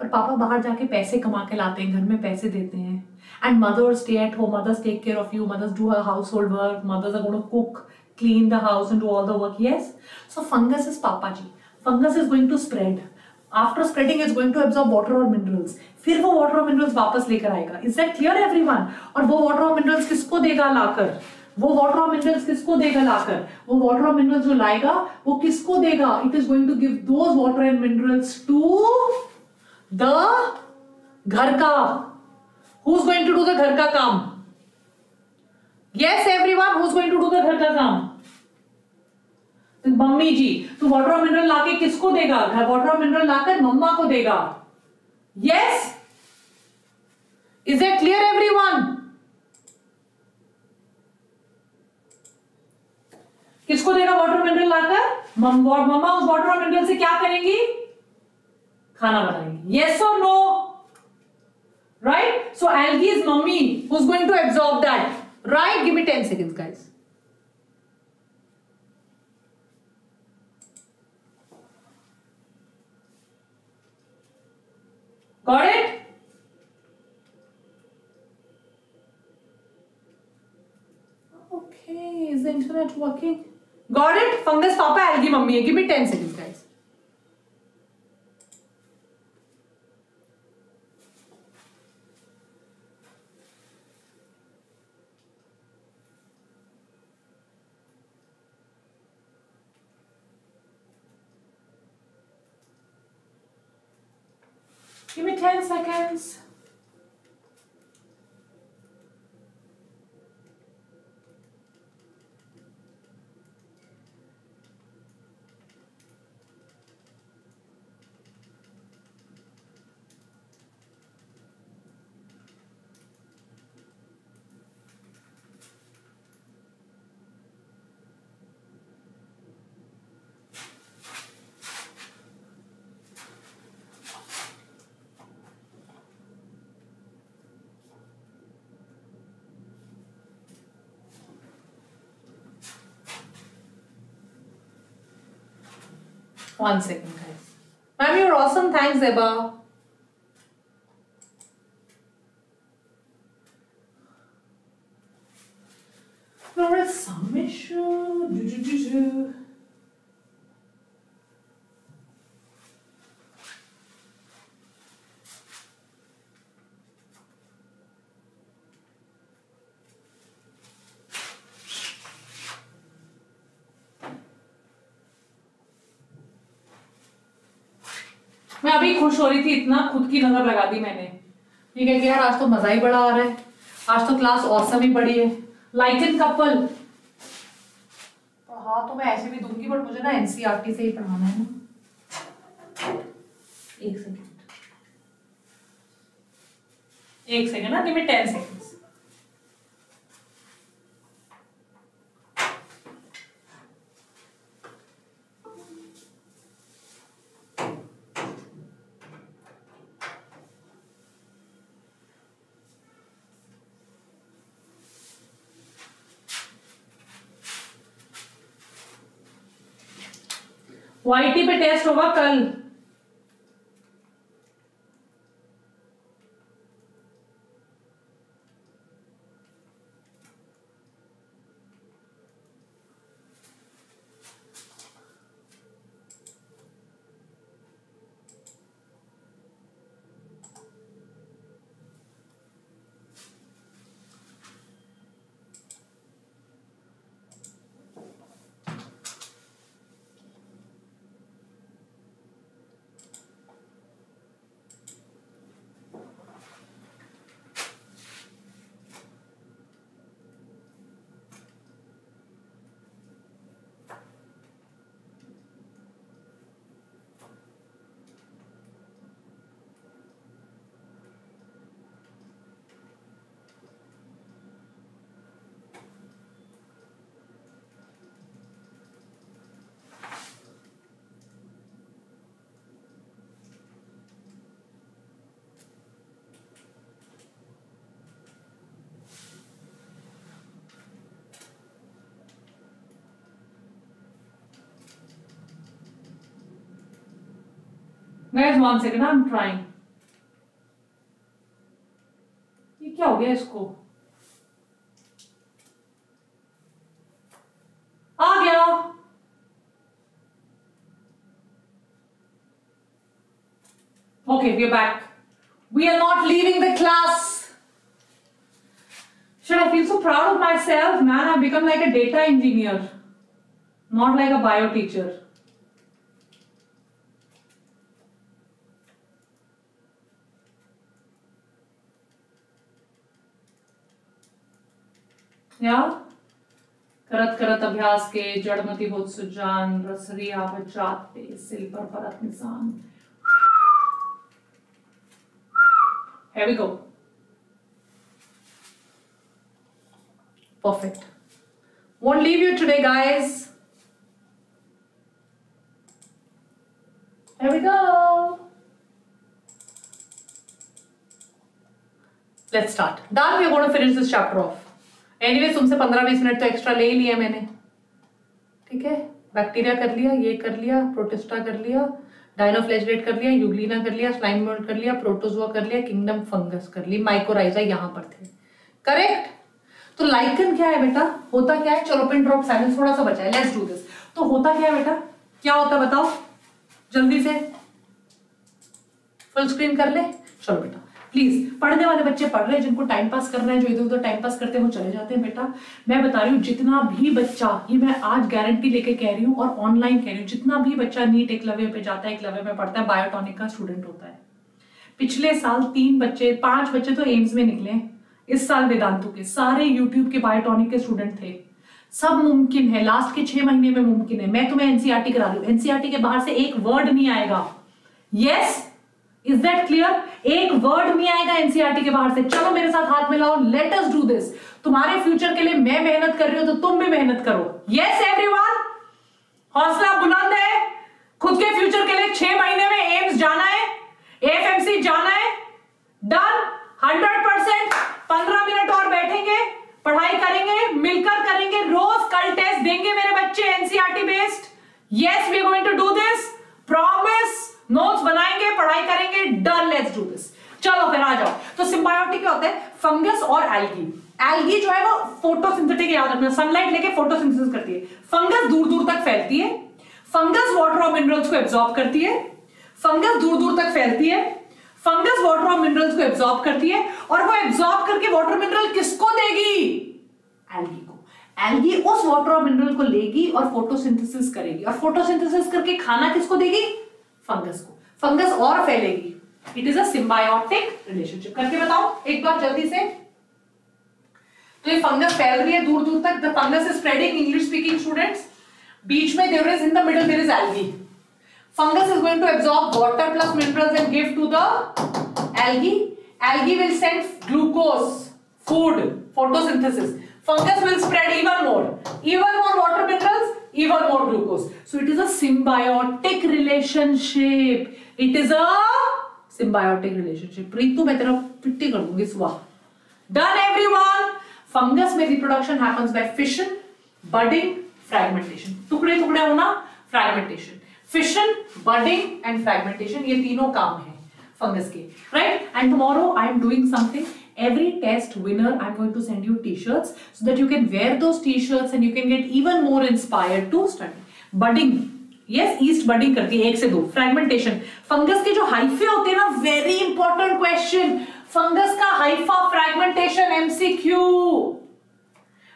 पर पापा बाहर जाके पैसे कमा के लाते हैं, घर में पैसे देते हैं। And mother stay at home mothers take care of you mothers do household work mothers अगोडो cook clean the house and do all the work yes so fungus is पापा जी fungus is going to spread after spreading is going to absorb water और minerals फिर वो water और minerals वापस लेकर आएगा। Is that clear every one और वो वॉटर और मिनरल्स किसको देगा लाकर? वो वॉटर ऑफ़ मिनरल्स किसको देगा लाकर? वो वॉटर ऑफ़ मिनरल्स जो लाएगा, वो किसको देगा? It is going to give दो water and minerals to the घर का who's going to do the घर का काम? Yes, everyone, who's going to do the घर का काम? मम्मी जी तो वाटर और मिनरल लाके किसको देगा? घर वाटर और मिनरल लाकर मम्मा को देगा. Yes. Is that clear, everyone? किसको देगा वाटर मिनरल लाकर? मम्मा उस वाटर और मिनरल से क्या करेंगी? खाना बनाएँगे yes or no right? So algae is mummy who's going to absorb that, right? Give me 10 seconds, guys. Got it? Okay, is the internet working? Got it? Fungus papa, algae mummy. Give me 10 seconds, guys. One second, guys. Ma'am, you're awesome. Thanks, Zeba. मैं अभी खुश हो रही थी इतना खुद की नज़र लगा दी मैंने। ठीक है कि यार आज तो मज़ा ही बड़ा आ रहा है। आज तो क्लास औसम ही बड़ी है। लाइक इन कपल हाँ तो मैं ऐसे भी दूँगी बट मुझे ना एनसीआरटी e से ही पढ़ाना है। ना एक सेकेंड एक सेकेंड ना मैं टेन सेकेंड्स वाईटी पे टेस्ट होगा कल। Guys, one second, I'm trying. ये क्या हो गया इसको आ गया Okay, we're back. We are not leaving the class. Should I feel so proud of myself? Man, I've become like a data engineer, not like a bio teacher. या करत करत अभ्यास के जड़मती होत सुजान रसरी आवत जात सिल पर परत निशान Here we go. Perfect. Won't leave you today, guys. Here we go. Let's start. Done. We're going to finish this chapter off. Anyway तुमसे पंद्रह बीस मिनट तो एक्स्ट्रा ले ही लिया मैंने। ठीक है? बैक्टीरिया कर लिया, ये कर लिया प्रोटिस्टा कर लिया डायनोफ्लेजलेट कर लिया यूग्लिना कर लिया स्लाइम कर लिया प्रोटोजुआ कर लिया किंगडम फंगस कर ली माइक्रोराइजा यहाँ पर थे। करेक्ट तो लाइकन क्या है बेटा? होता क्या है? चलो पिन ड्रॉप साइलेंस थोड़ा सा बचा है लेट्स डू दिस तो होता क्या है बेटा? क्या होता बताओ? जल्दी से। फुल स्क्रीन कर ले। चलो बेटा। प्लीज़ पढ़ने वाले बच्चे पढ़ रहे हैं जिनको टाइम पास कर रहे हैं जो इधर उधर टाइम पास करते हैं वो चले जाते हैं बेटा। मैं बता रही हूँ जितना भी बच्चा ये मैं आज गारंटी लेके कह रही हूँ और ऑनलाइन कह रही हूँ जितना भी बच्चा नीट एक लवे पे जाता है एक लवे में पढ़ता है बायोटॉनिक का स्टूडेंट होता है। पिछले साल तीन बच्चे पाँच बच्चे तो एम्स में निकले इस साल वेदांतु के सारे यूट्यूब के बायोटॉनिक के स्टूडेंट थे। सब मुमकिन है लास्ट के छह महीने में मुमकिन है। मैं तुम्हें एनसीआरटी करा रही हूँ एनसीआरटी के बाहर से एक वर्ड नहीं आएगा। Yes yes, is that clear एक वर्ड नहीं आएगा एनसीआरटी के बाहर से। चलो मेरे साथ हाथ मिलाओ लेट अस डू दिस तुम्हारे फ्यूचर के लिए मैं मेहनत कर रही हूँ तो तुम भी मेहनत करो। यस एवरीवन हौसला बुलंद है। खुद के फ्यूचर के लिए छह महीने में एम्स जाना है एफएमसी जाना है। डन हंड्रेड परसेंट पंद्रह मिनट और बैठेंगे, पढ़ाई करेंगे, मिलकर करेंगे, रोज कल टेस्ट देंगे मेरे बच्चे NCERT based yes we going to do this promise notes बनाएँगे, पढ़ाई करेंगे डन लेट्स डू दिस चलो फिर आ जाओ। तो सिम्बायोटिक क्या होता है? फंगस और एल्गी एल्गी जो है वो फोटोसिंथेटिक याद रखना। सनलाइट लेके फोटोसिंथेसिस करती है। फंगस दूर दूर तक फैलती है। फंगस वाटर और मिनरल्स को एब्जॉर्ब करती है। फंगस दूर दूर तक फैलती है। फंगस वाटर और मिनरल्स को एब्जॉर्ब करती है। और वो एब्जॉर्ब करके वाटर मिनरल किसको देगी? एल्गी को। एल्गी उस वाटर और मिनरल को लेगी और फोटोसिंथेसिस करेगी। और फोटोसिंथेसिस करके खाना किसको देगी? फंगस को। फंगस और फैलेगी। इट इज़ अटिक रिलेशनशिप करके बताओ, एक बार जल्दी से। तो ये फंगस फैल रही है दूर दूर तक। The fungus is spreading English speaking students बीच में there is in the middle there is algae fungus is going to absorb water plus minerals and give to the algae algae will send glucose food photosynthesis fungus will spread even more even more water minerals even more glucose. So it is a symbiotic relationship. It is a symbiotic relationship. Pritu मैं तेरा पिट्टी कर दूँगी सुबह. Done everyone. Fungus में reproduction happens by fission, budding, fragmentation. टुकड़े टुकड़े होना, fragmentation. Fission budding and fragmentation ये तीनों काम है फंगस के right and tomorrow I am doing something every test winner i'm going to send you t-shirts so that you can wear those t-shirts and you can get even more inspired to study budding yes yeast budding करके एक से दो fragmentation fungus के जो hyphae होते हैं ना very important question fungus का hypha fragmentation mcq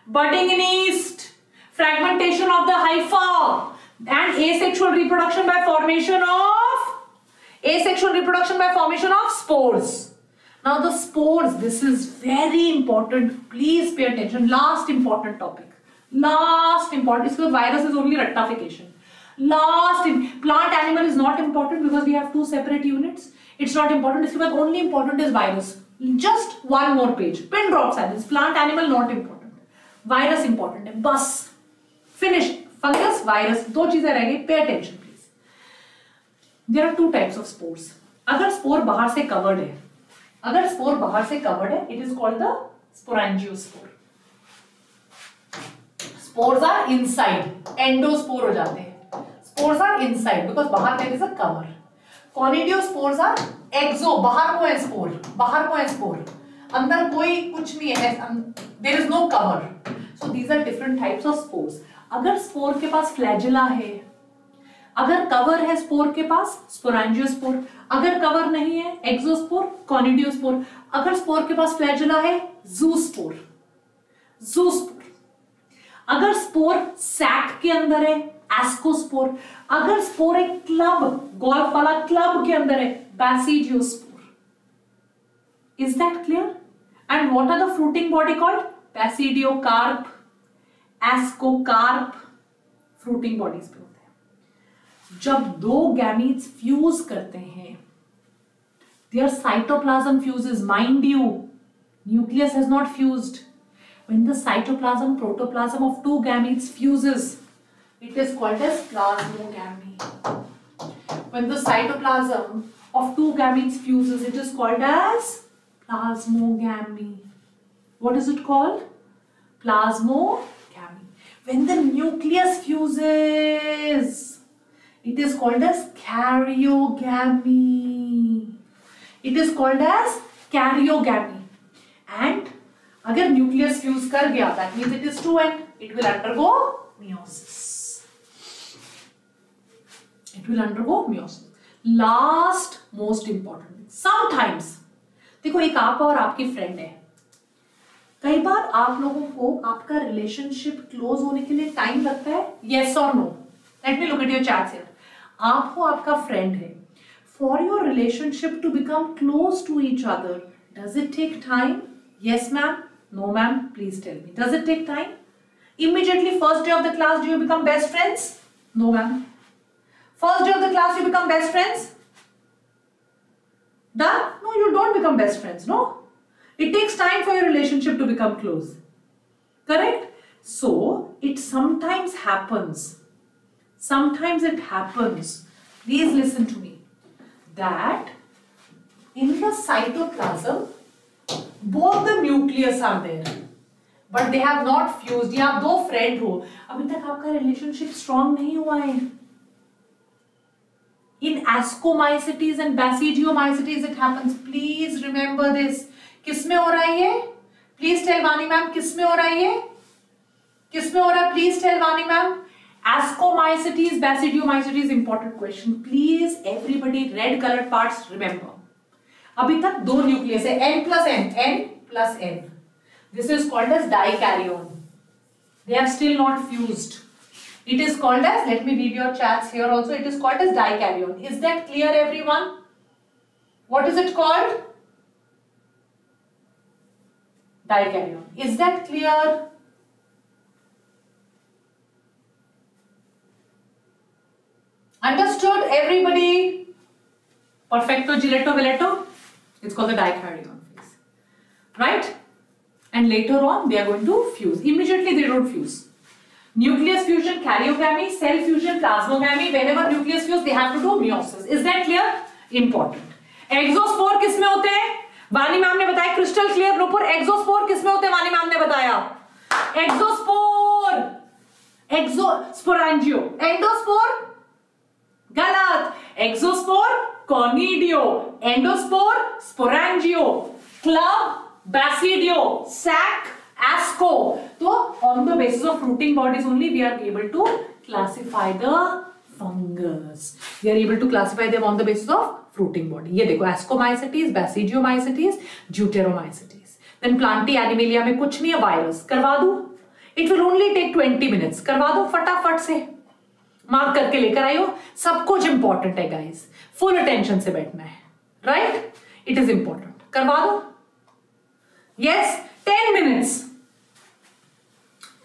budding in yeast fragmentation of the hypha and asexual reproduction by formation of asexual reproduction by formation of spores now the spores this is very important please pay attention last important topic last important because virus is only rectification last in plant animal is not important because we have two separate units it's not important it's because only important is virus just one more page pin drop silence plant animal not important virus important bus finished fungus virus दो चीज़ें रहेंगी pay attention please there are two types of spores अगर spore बाहर से covered है अगर spore बाहर से कवर्ड है it is called the sporangiospore spores are inside endospore हो जाते हैं. स्पोर्स आर इनसाइड बिकॉज़ बाहर there is a cover conidiospores are exo बाहर को है स्पोर बाहर को है स्पोर अंदर कोई कुछ नहीं है. There is no cover so these are different types of spores अगर स्पोर के पास फ्लैजिला है, अगर कवर है स्पोर के पास स्पोरेंजियोस्पोर अगर कवर नहीं है एक्सोस्पोर कॉनिडियोस्पोर अगर स्पोर के पास फ्लैजिला है जूस्पोर जूस्पोर अगर स्पोर सैक के अंदर है एस्कोस्पोर अगर स्पोर एक क्लब गोल्फ वाला क्लब के अंदर है basidiospore is that clear and what are the fruiting body called basidiocarp ascocarp fruiting bodies जब दो गैमीट्स फ्यूज करते हैं their cytoplasm fuses mind you nucleus has not fused when the cytoplasm protoplasm of two gametes fuses it is called as plasmogamy when the cytoplasm of two gametes fuses it is called as plasmogamy what is it called plasmogamy when the nucleus fuses it is called as karyogamy. It is called as karyogamy. And अगर nucleus fuse कर गया that means it is two and it will undergo meiosis. It will undergo meiosis. Last most important. Sometimes, देखो एक आप और आपकी friend है कई बार आप लोगों को आपका रिलेशनशिप क्लोज होने के लिए टाइम लगता है येस और no let me look at your chats here आप हो आपका फ्रेंड है। For your relationship to become close to each other does it take time yes ma'am no ma'am please tell me does it take time immediately first day of the class do you become best friends no ma'am first day of the class you become best friends done no you don't become best friends no it takes time for your relationship to become close correct so it sometimes happens Sometimes it happens. Please listen to me. That in the cytoplasm, both the nucleus are there. But they have not fused. या आप दो friend हो अभी तक आपका relationship strong नहीं हुआ है in ascomycetes and basidiomycetes it happens please remember this किसमें हो रहा है ये प्लीज़ टेल वानी मैम किसमें हो रहा है ये किसमें हो रहा है please tell Vani ma'am ascomycetes basidiomycetes important question please everybody red colored parts remember अभी तक दो न्यूक्लियस है n plus n n plus n this is called as dikaryon they have still not fused It is called as, let me read your chats here also, it is called as dikaryon. Is that clear everyone? What is it called? Dikaryon. Is that clear? Understood everybody? Perfecto, giletto, veletto? It's called the dikaryon phase. Right? And later on, they are going to fuse. Immediately, they don't fuse. Nucleus fusion, karyogamy, cell fusion, plasmogamy. Whenever nucleus fuse, they have to do meiosis. Is that clear? Important. Exospore किसमें होते हैं वानी ma'am ने बताया crystal clear Nupur exospore किसमें होते हैं वानी मैम ने बताया एक्सोस्पोर एक्सोस्पोरेंजियो एंडोस्पोर गलत। Exospore conidio endospore sporangio club basidio sac asco तो on the basis of fruiting bodies only we are able to classify the fungus we are able to classify them on the basis of fruiting body ये देखो ascomycetes basidiomycetes deuteromycetes then plantae animalia में कुछ नहीं है virus करवा दू? It will only take twenty minutes करवा दो? फटाफट से। मार्क करके लेकर आई हो सब कुछ इंपॉर्टेंट है गाइस फुल अटेंशन से बैठना है राइट इट इज़ इंपॉर्टेंट करवा दो yes ten minutes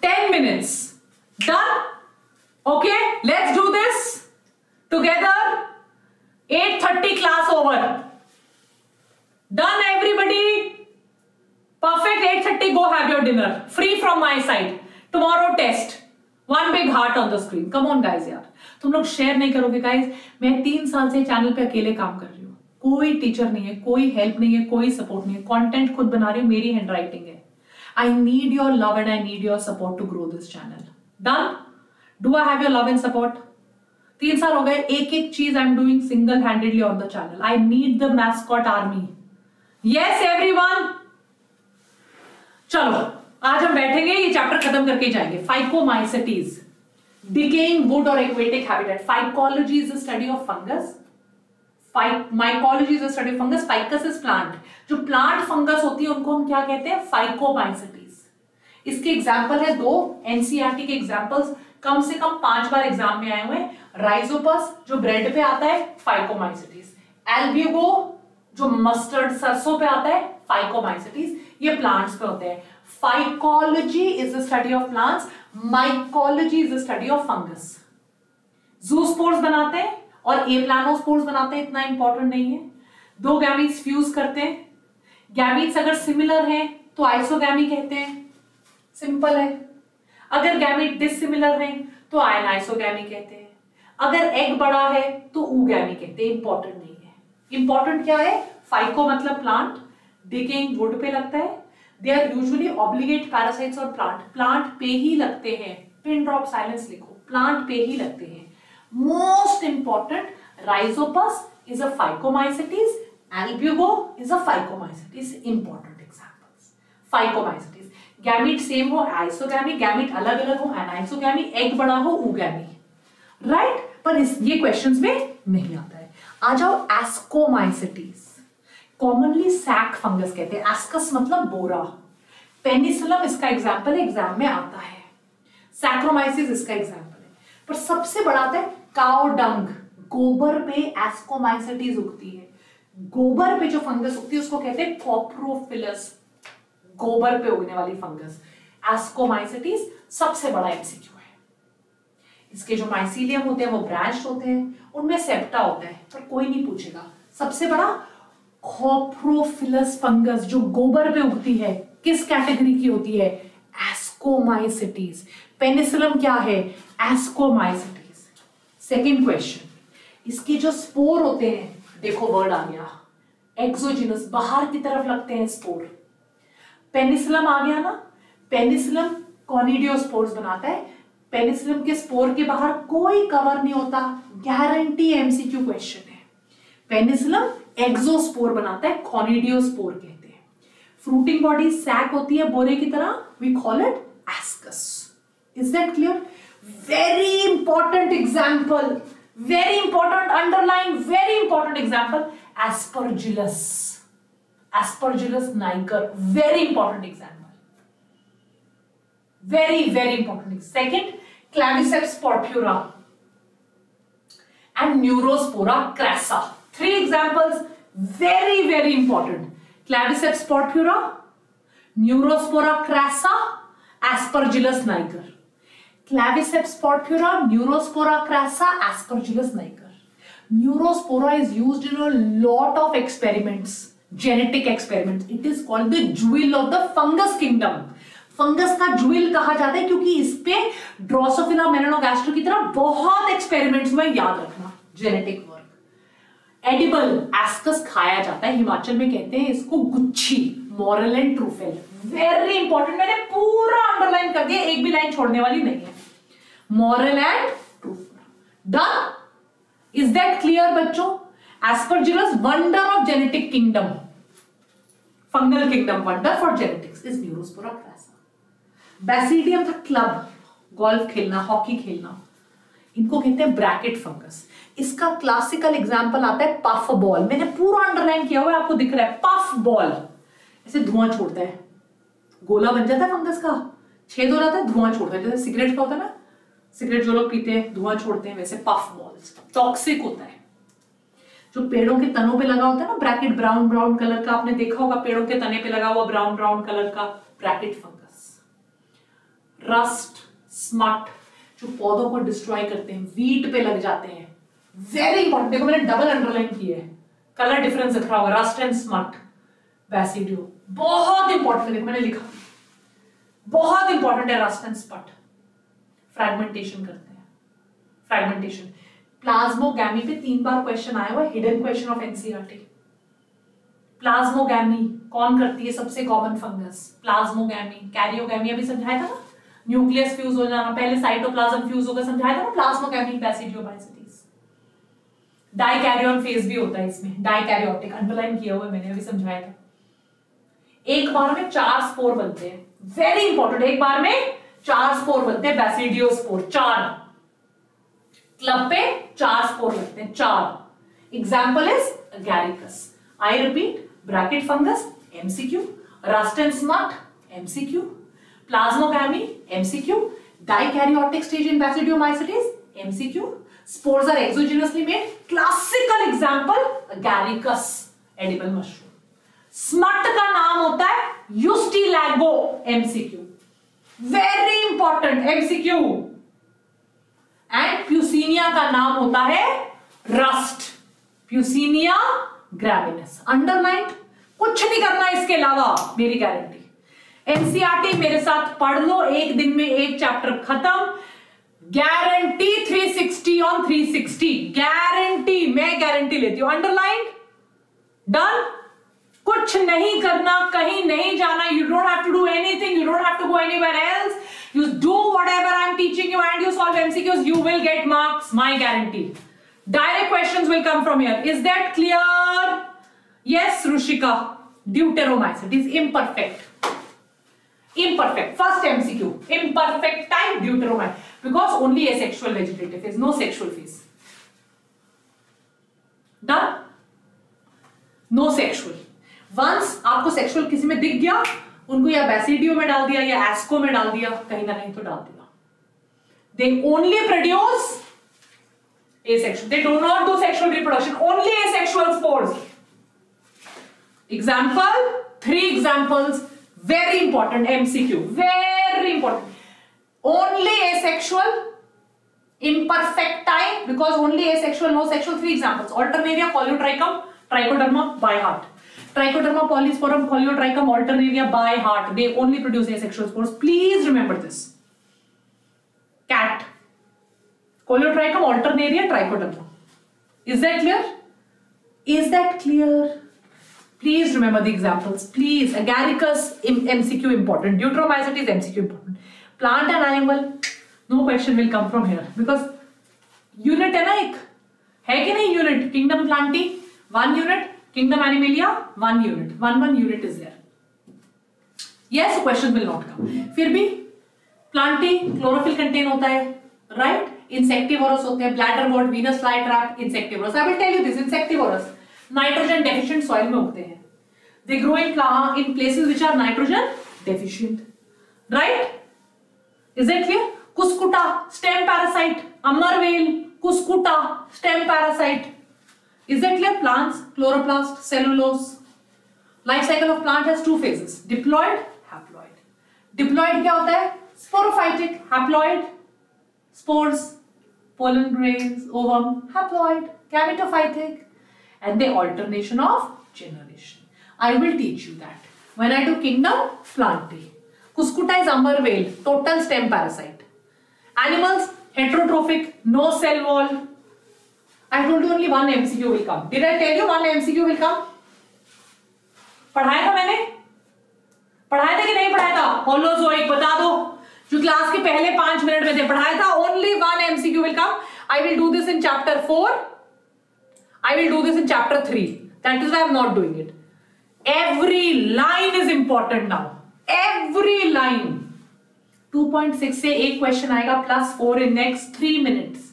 ten minutes done okay let's do this together 8.30 class over. Done, everybody? Perfect 8.30 go have your dinner. Free from my side. Tomorrow test. One big heart on the screen. Come on, guys यार. तुम लोग share नहीं करोगे guys मैं तीन साल से channel पे अकेले काम कर रही हूँ। कोई टीचर नहीं है, कोई हेल्प नहीं है, कोई सपोर्ट नहीं है. कंटेंट खुद बना रही हूँ, मेरी हैंड राइटिंग है. I need your love and I need your support to grow this channel done do I have your love and support तीन साल हो गए एक एक चीज़ I am doing single handedly on the channel I need the mascot army yes everyone चलो। आज हम बैठेंगे, ये चैप्टर खत्म करके जाएँगे. फाइकोमाइसिटीज डिकेइंग वुड और aquatic habitat phycology is the study of fungus mycology is study fungus ficus is plant जो प्लांट फंगस होती है, उनको हम क्या कहते हैं? फाइकोमाइसिटीज इसके एग्ज़ाम्पल है दो. एनसीआरटी के एग्जाम्पल्स कम से कम पाँच बार एग्ज़ाम में आए हुए राइजोपस जो ब्रेड पे आता है फाइकोमाइसिटीज एल्ब्यूगो जो मस्टर्ड सरसों पे आता है फाइकोमाइसिटीज ये प्लांट्स पे होते हैं. Phycology is the study of plants mycology is the study of fungus zoospores बनाते हैं और ए प्लानोस्पोर्स बनाते हैं, इतना इंपॉर्टेंट नहीं है। दो गैमीट्स फ्यूज करते हैं। गैमीट्स अगर सिमिलर हैं तो आइसोगैमी कहते हैं। सिंपल है। अगर गैमिट डिसिमिलर है तो आयन आइसोगैमी कहते हैं। अगर एग बड़ा है तो ऊगैमी कहते हैं। इंपॉर्टेंट नहीं है। इंपॉर्टेंट क्या है? फाइको मतलब प्लांट डिकेइंग वुड पे लगता है। They are usually obligate parasites और प्लांट प्लांट पे ही लगते हैं. पिन ड्रॉप साइलेंस लिखो. प्लांट पे ही लगते हैं. Most important Rhizopus is a phycomycetes Albugo is a phycomycetes important examples phycomycetes gamete same हो आइसोगैमी गैमिट अलग अलग हो एनाइसोगैमी एग बड़ा हो ऊगैमी राइट पर इस, ये क्वेश्चंस में नहीं आता है. आ जाओ एस्कोमाइसिटीज कॉमनली सैक फंगस कहते हैं। एस्कस मतलब बोरा। पेनिसिलम इसका एग्ज़ाम्पल एग्ज़ाम में आता है। सैक्रोमाइसिस इसका एग्ज़ाम्पल है। पर सबसे बड़ा आता है काउ डंग गोबर पे एस्कोमाइसिटीज उगती है। गोबर पे जो फंगस उगती है, उसको कहते हैं कॉप्रोफिलस गोबर पे उगने वाली फंगस एस्कोमाइसिटीज सबसे बड़ा एमसीक्यू है। इसके जो माइसीलियम होते हैं, वो ब्रांच होते हैं। उनमें सेप्टा होता है, पर कोई नहीं पूछेगा। सबसे बड़ा खोप्रोफिलस फंगस जो गोबर पे उगती है, किस कैटेगरी की होती है? एस्कोमाइसिटीज पेनिसिलम क्या है? एस्कोमाइसिटीज सेकेंड क्वेश्चन इसके जो स्पोर होते हैं, देखो वर्ड आ गया। एक्सोजिनस बाहर की तरफ़ लगते हैं स्पोर पेनिसिलम आ गया ना? पेनिसिलम कॉनिडियोस्पोर्स बनाता है। पेनिसिलम के स्पोर के बाहर कोई कवर नहीं होता। गारंटी एमसीक्यू क्वेश्चन है। पेनिसिलम एक्सोस्पोर बनाता है कॉनिडियोस्पोर कहते हैं। फ्रूटिंग बॉडी सैक होती है बोरे की तरह we call it ascus is that clear very important example very important underline very important example aspergillus aspergillus niger, very important example. Very very important second, claviceps porphyra and neurospora crassa. Three examples very very important claviceps porphyra neurospora crassa aspergillus niger claviceps porphyra neurospora crassa aspergillus niger neurospora is used in a lot of experiments genetic experiments it is called the jewel of the fungus kingdom fungus का jewel कहा जाता है क्योंकि इस पे Drosophila मेलानोगैस्ट्रो की तरह बहुत एक्सपेरिमेंट्स हुए याद रखना जेनेटिक एडिबल एस्कस खाया जाता है। हिमाचल में कहते हैं इसको गुच्छी morel and truffle very important मैंने पूरा अंडरलाइन कर दिया, एक भी लाइन छोड़ने वाली नहीं है। Morel and truffle is that clear बच्चों? Aspergillus wonder of genetic kingdom fungal kingdom wonder for genetics is neurospora basidium था क्लब गोल्फ खेलना हॉकी खेलना। इनको कहते हैं ब्रैकेट फंगस इसका क्लासिकल एग्जांपल आता है पफ बॉल मैंने पूरा अंडरलाइन किया हुआ है, आपको दिख रहा है पफ बॉल ऐसे धुआँ छोड़ता है. गोला बन जाता है फंगस का. छेद हो जाता है, धुआँ छोड़ता है. जैसे सिगरेट का होता है ना सिगरेट जो लोग पीते हैं, धुआँ छोड़ते हैं, वैसे पफ बॉल्स टॉक्सिक होता है. जो पेड़ों के तनों पे लगा होता है ना ब्रैकेट ब्राउन ब्राउन कलर का, आपने देखा होगा पेड़ों के तने पे लगा हुआ ब्राउन ब्राउन कलर का ब्रैकेट फंगस रस्ट स्मट जो पौधों को डिस्ट्रॉय करते हैं वीट पे लग जाते हैं। वेरी इंपॉर्टेंट देखो मैंने डबल अंडरलाइन किया है। कलर डिफरेंस दिख रहा होगा रस्ट एंड स्मट वैसिडियो बहुत इंपॉर्टेंट देखो मैंने लिखा। बहुत इंपॉर्टेंट है रस्ट एंड स्पट फ्रैगमेंटेशन करते हैं। फ्रैगमेंटेशन प्लाज्मोगैमी पे तीन बार क्वेश्चन आया हुआ hidden question of NCERT plasmogamy कौन करती है सबसे कॉमन फंगस प्लाज्मोगैमी कैरियोगैमी अभी समझाया था ना? न्यूक्लियस फ्यूज हो जाना, पहले साइटोप्लाज्म फ्यूज होकर समझाया था ना प्लाज्मोकेमिक बैसिडियोबाइसिटीज डाइकैरियन फ़ेज़ भी होता है इसमें डाइकैरियोटिक अंडरलाइन किया हुआ मैंने, अभी समझाया था। एक बार में चार स्पोर बनते हैं। वेरी इंपॉर्टेंट एक बार में चार स्पोर बनते हैं बैसिडियोस्पोर चार। क्लब पे चार स्पोर लगते हैं, चार। Example is agaricus I repeat bracket fungus MCQ rust and smut MCQ Plasmogamy, MCQ. Dikaryotic stage in basidiomycetes, MCQ. Spores are exogenously made. Classical example, agaricus, edible mushroom. स्मट का नाम होता है ustilago MCQ very important MCQ and puccinia का नाम होता है rust Puccinia ग्रेविनस underline कुछ नहीं करना इसके अलावा मेरी गारंटी एनसीईआरटी मेरे साथ पढ़ लो, एक दिन में एक चैप्टर खत्म। गारंटी 360 ऑन 360 गारंटी मैं गारंटी लेती हूँ। अंडरलाइन डन कुछ नहीं करना, कहीं नहीं जाना। You don't have to do anything you don't have to go anywhere else you do whatever I am teaching you and you solve MCQs you will get marks my guarantee direct questions will come from here is that clear yes Rishika deuteromycetes it is imperfect imperfect. First MCQ, imperfect type deuteromite because only asexual vegetative phase, no sexual phase. Done? No sexual. Once आपको sexual किसी में दिख गया उनको या बैसिडियो में डाल दिया या एस्को में डाल दिया कहीं ना कहीं तो डाल दिया they only produce asexual they do not do sexual reproduction only asexual spores example three examples very important MCQ. Very important. Only asexual, imperfect type because only asexual, no sexual. Three examples. Alternaria, Coleotrichum, Trichoderma by heart. Trichoderma polysporum, Coleotrichum, Alternaria by heart. They only produce asexual spores. Please remember this. Cat. Coleotrichum, Alternaria, Trichoderma. Is that clear? Is that clear? Please remember the examples. Please, agaricus MCQ important. Deuteromycetes MCQ important. Plant and animal, no question will come from here because unit है ना एक है कि नहीं unit kingdom planty one unit kingdom animalia one unit one one unit is there yes question will not come फिर भी planty chlorophyll contain होता है right insectivorous होते हैं bladder wort venous flytrap insectivorous I will tell you this insectivorous nitrogen deficient soil में उगते हैं। They grow in plan in places which are nitrogen deficient right is it clear cuscuta stem parasite अमरवेल cuscuta stem parasite is it clear plants chloroplast cellulose life cycle of plant has two phases diploid haploid diploid क्या होता है? Sporophytic haploid spores pollen grains ovum haploid gametophytic and the alternation of generation. I will teach you that. When I do kingdom, plantae. Cuscuta is umber total stem parasite. Animals, heterotrophic, no cell wall, I told you only one MCQ will come. Did I tell you one MCQ will come? पढ़ाया था मैंने पढ़ाया था कि नहीं पढ़ाया था holozoic बता दो जो क्लास के पहले पाँच मिनट में थे पढ़ाया था only one MCQ will come I will do this in chapter four I will do this in chapter three that is I am not doing it every line is important now. Every line. 2.6 से एक question आएगा plus four in next three minutes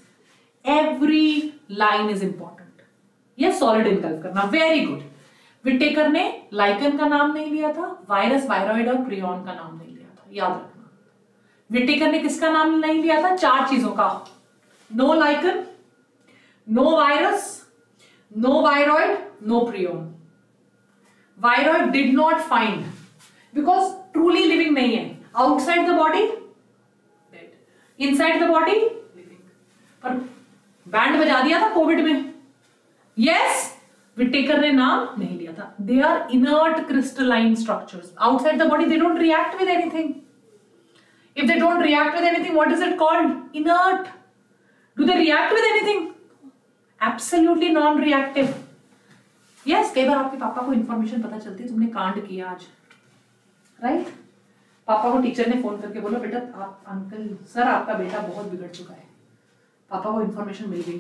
every line is important ये solid इनकल्व करना very good Whittaker ने lichen का नाम नहीं लिया था वायरस वायरॉइड और प्रियन का नाम नहीं लिया था. याद रखना. विटेकर ने किसका नाम नहीं लिया था? चार चीज़ों का. No lichen no virus no viroid no prion viroid did not find because truly living नहीं है. Outside the body dead inside the body living पर बैंड बजा दिया था कोविड में. यस विटेकर ने नाम नहीं लिया था. They are inert crystalline structures outside the body they don't react with anything if they don't react with anything, what is it called? Inert. Do they react with anything? Absolutely non reactive yes कई बार आपके पापा को information पता चलती है, तुमने कांड किया आज। Right right? पापा को टीचर ने फ़ोन करके बोला, बेटा, आप अंकल सर आपका बेटा बहुत बिगड़ चुका है। पापा को इन्फॉर्मेशन मिल गई।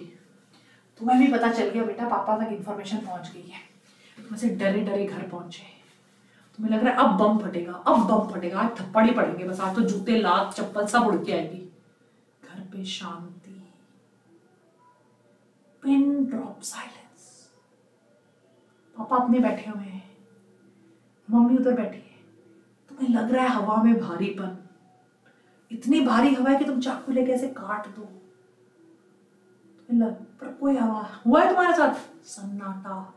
तुम्हें भी पता चल गया, बेटा, पापा तक इन्फॉर्मेशन पहुँच गई है। तुम ऐसे डरे डरे घर पहुँचे। तुम्हें लग रहा है, अब बम फटेगा, अब बम फटेगा, आज थप्पड़ ही पड़ेंगे, बस आज तो जूते, लात, चप्पल सब उड़ के आएगी। घर पे शांति पिन ड्रॉप, साइलेंस। पापा अपने बैठे हुए हैं। मम्मी उधर बैठी है। तुम्हें लग रहा है हवा में भारीपन। इतनी भारी हवा है कि तुम चाकू लेके ऐसे काट दो। लग, पर कोई हवा, हुआ है तुम्हारे साथ? सन्नाटा।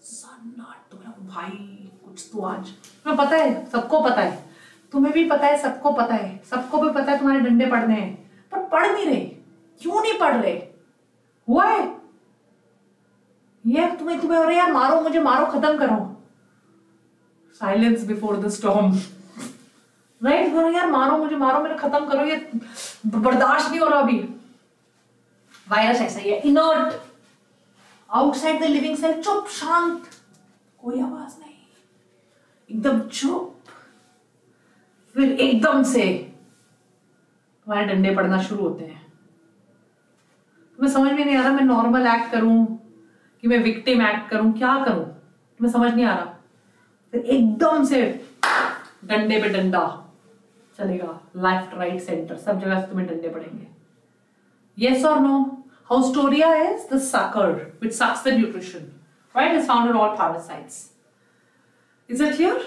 सन्नाट भाई, कुछ तो आज। तुम्हें पता है, सबको पता है। तुम्हें भी पता है, सबको पता है। सबको भी पता है तुम्हारे डंडे पड़ने हैं। पर पढ़ नहीं रहे। क्यों नहीं पढ़ रहे? हुआ है ये तुम्हें तुम्हें रहे यार मारो, मुझे मारो, खत्म करो। Silence before the storm right यार मारो, मुझे मारो, मेरे खत्म करो। ये बर्दाश्त नहीं हो रहा अभी। वायरस ऐसा ही है। Inert outside the living cell चुप, शांत। कोई आवाज़ नहीं। एकदम चुप। फिर एकदम से तुम्हारे डंडे पड़ना शुरू होते हैं। तो मैं समझ में नहीं आ रहा, मैं नॉर्मल एक्ट करूँ कि मैं विक्टिम एक्ट करूँ, क्या करूँ? तो मैं समझ नहीं आ रहा। फिर एकदम से डंडे पे डंडा चलेगा लेफ़्ट राइट सेंटर सब जगह से तुम्हें डंडे पड़ेंगे। यस और no how is the sucker which sucks the nutrition right is founded all parasites is it clear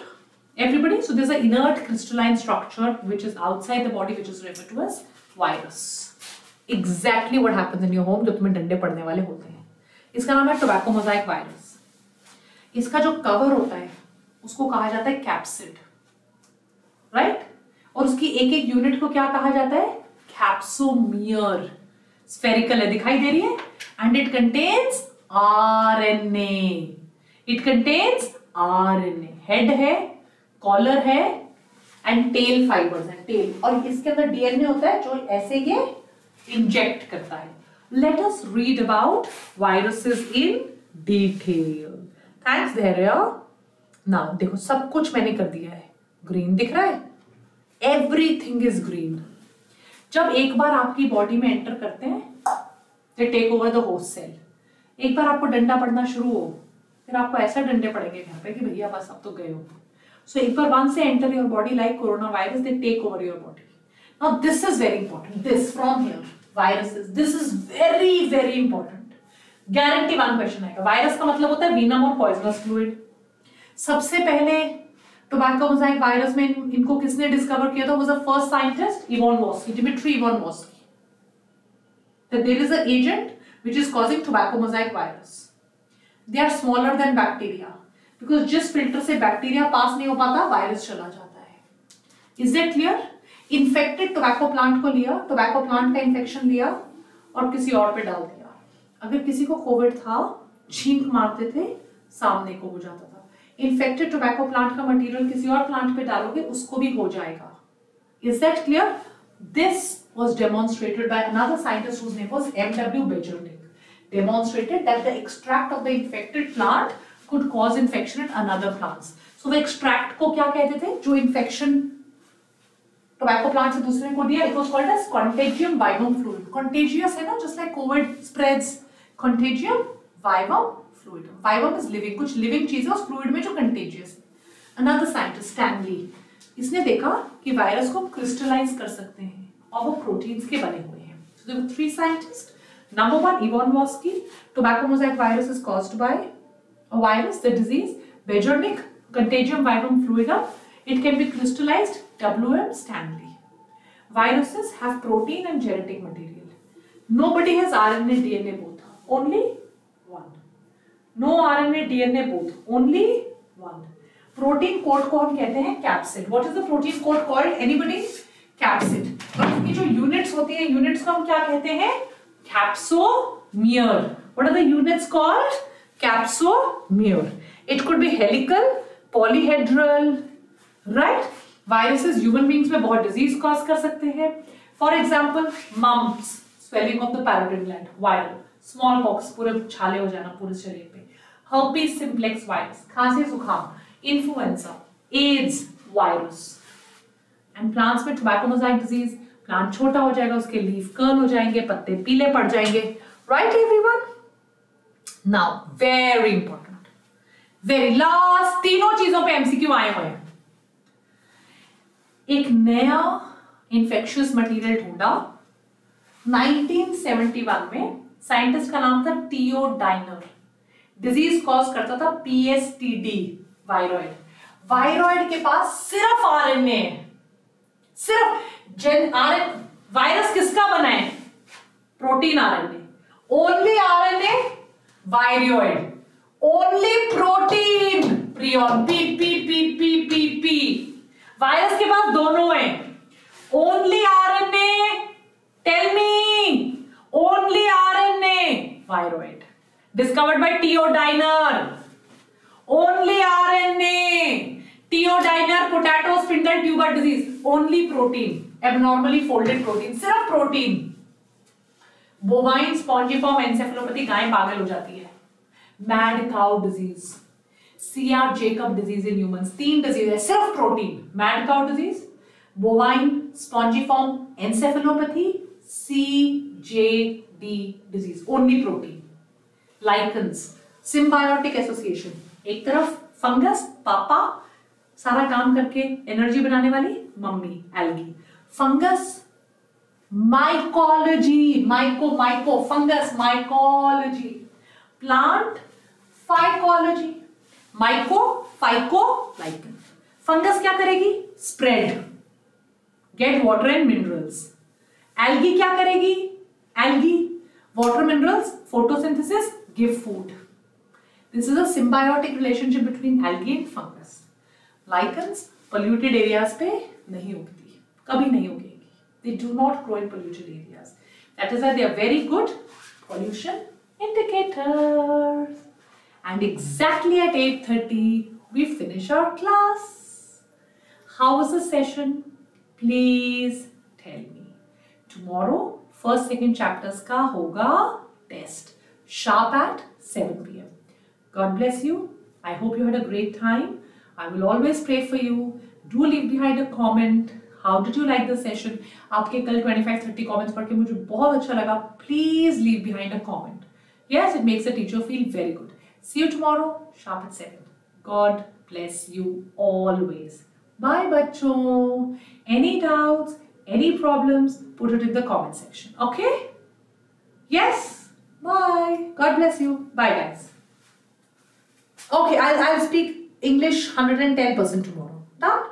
everybody so this a inert crystalline structure which is outside the body which is refer to as virus Exactly what happens in your home जो तुम्हें डंडे पड़ने वाले होते हैं। इसका नाम है टोबैको मोजाइक वायरस इसका जो कवर होता है, उसको कहा जाता है कैप्सिड राइट और उसकी एक एक यूनिट को क्या कहा जाता है? कैप्सोमियर स्फेरिकल है, दिखाई दे रही है? And it contains R N A it contains R N A head है कॉलर है एंड टेल फाइबर्स है टेल और इसके अंदर डीएनए होता है, जो ऐसे ये इंजेक्ट करता है। Let us read about viruses in detail thanks Dhairya now देखो, सब कुछ मैंने कर दिया है। ग्रीन दिख रहा है? एवरीथिंग इज़ ग्रीन जब एक बार आपकी बॉडी में एंटर करते हैं they take over the host cell एक बार आपको डंडा पड़ना शुरू हो, फिर आपको ऐसा डंडे पड़ेंगे घर पे कि भैया, बस अब तो गए हो। सो एक बार once enter your body like corona virus they take over your body now this is very important this from here viruses this is very very important guarantee one question आएगा. वायरस का मतलब होता है venom और poisonous fluid सबसे पहले tobacco mosaic virus में इन, इनको किसने डिस्कवर किया था? Was the first scientist Ivanovsky Dmitri Ivanovsky that there is an agent which is causing tobacco mosaic virus. They are smaller than bacteria. Because जिस filter से bacteria pass नहीं हो पाता वायरस चला जाता है. Is that clear infected tobacco plant को लिया टोबैको प्लांट का इन्फेक्शन लिया और किसी और पे डाल दिया। अगर किसी को कोविड था छींक मारते थे, सामने को हो जाता था। इन्फेक्टेड टोबैको प्लांट का मटेरियल किसी और प्लांट पे डालोगे, उसको भी हो जाएगा। Is that clear this was demonstrated by another scientist whose M W Beijerinck demonstrated that the extract of the infected plant could cause infection in another plants so way extract को क्या कहते थे? जो इन्फेक्शन टोबैको प्लांट से दूसरे को दिया? It was called as contagium vivum fluid contagious है ना? Just like Covid spreads contagium vivum fluid vivum is living कुछ लिविंग चीज़ है उस फ्लूड में जो कंटेजियस अनदर साइंटिस्ट स्टैनली इसने देखा कि वायरस को क्रिस्टलाइज कर सकते हैं और वो प्रोटीन्स के बने हुए हैं। Three scientist number one Ivanovsky tobacco mosaic virus is cause by virus the disease Beijerinck contagium vivum fluid it can be crystallised WM Stanley. Viruses have protein and genetic material. Nobody has RNA DNA both. Only one. No RNA DNA both. Only one. Protein coat को हम कहते हैं capsid what is the protein coat called anybody capsid और इसकी जो units होती है units को हम क्या कहते हैं? Capsomere what are the units called capsomere it could be helical polyhedral right viruses human beings में बहुत डिज़ीज़ कॉज कर सकते हैं. For example mumps swelling of the parotid gland viral smallpox पूरे छाले हो जाना पूरे शरीर पे. हर्पीस सिंप्लेक्स वायरस खांसी, जुकाम influenza AIDS virus and plants में टोबैको मोजाइक डिज़ीज़ प्लांट छोटा हो जाएगा, उसके लीफ कर्ल हो जाएँगे, पत्ते पीले पड़ जाएँगे. Right everyone now very important very last तीनों चीज़ों पे एमसीक्यू आए हुए हैं. एक नया इंफेक्शियस मटेरियल ढूंढा। 1971 में साइंटिस्ट का नाम था टीओ डाइनर डिज़ीज़ कॉज करता था पीएसटीडी वायरॉइड वायरॉइड के पास सिर्फ़ आरएनए सिर्फ़ जेन आर वायरस किसका बना है? Protein RNA only RNA viroid only protein prion P P P P P P virus के पास दोनों है। Only RNA tell me only RNA viroid discovered by T O Diener only RNA T O Diener potato spindle tuber disease only protein abnormally folded protein सिर्फ़ protein bovine spongiform encephalopathy गाय पागल हो जाती है। Mad cow disease C R Jakob disease in humans तीन disease है सिर्फ़ protein mad cow disease bovine spongiform encephalopathy C J D disease only protein lichens symbiotic association एक तरफ़ फंगस पापा सारा काम करके एनर्जी बनाने वाली mummy algae fungus mycology myco myco fungus mycology plant phycology myco, phyco lichen fungus क्या करेगी? Spread. Get water and minerals algae क्या करेगी? Algae. Water minerals photosynthesis give food this is a symbiotic relationship between algae and fungus lichens polluted areas पे नहीं उगती, कभी नहीं उगेगी. They do not grow in polluted areas that is they are very good pollution indicators. and exactly at 8.30 we finish our class how was the session please tell me tomorrow first second chapters ka hoga test sharp at 7 pm god bless you i hope you had a great time I will always pray for you. Do leave behind a comment. How did you like the session? आपके कल 25-30 comments पढ़ के मुझे बहुत अच्छा लगा. Please leave behind a comment. Yes, it makes the teacher feel very good. See you tomorrow, sharp at 7. God bless you always. Bye, bachcho. Any doubts, any problems, put it in the comment section. Okay? Yes? Bye. God bless you. Bye, guys. Okay, I'll, I'll speak English 110% tomorrow. Done?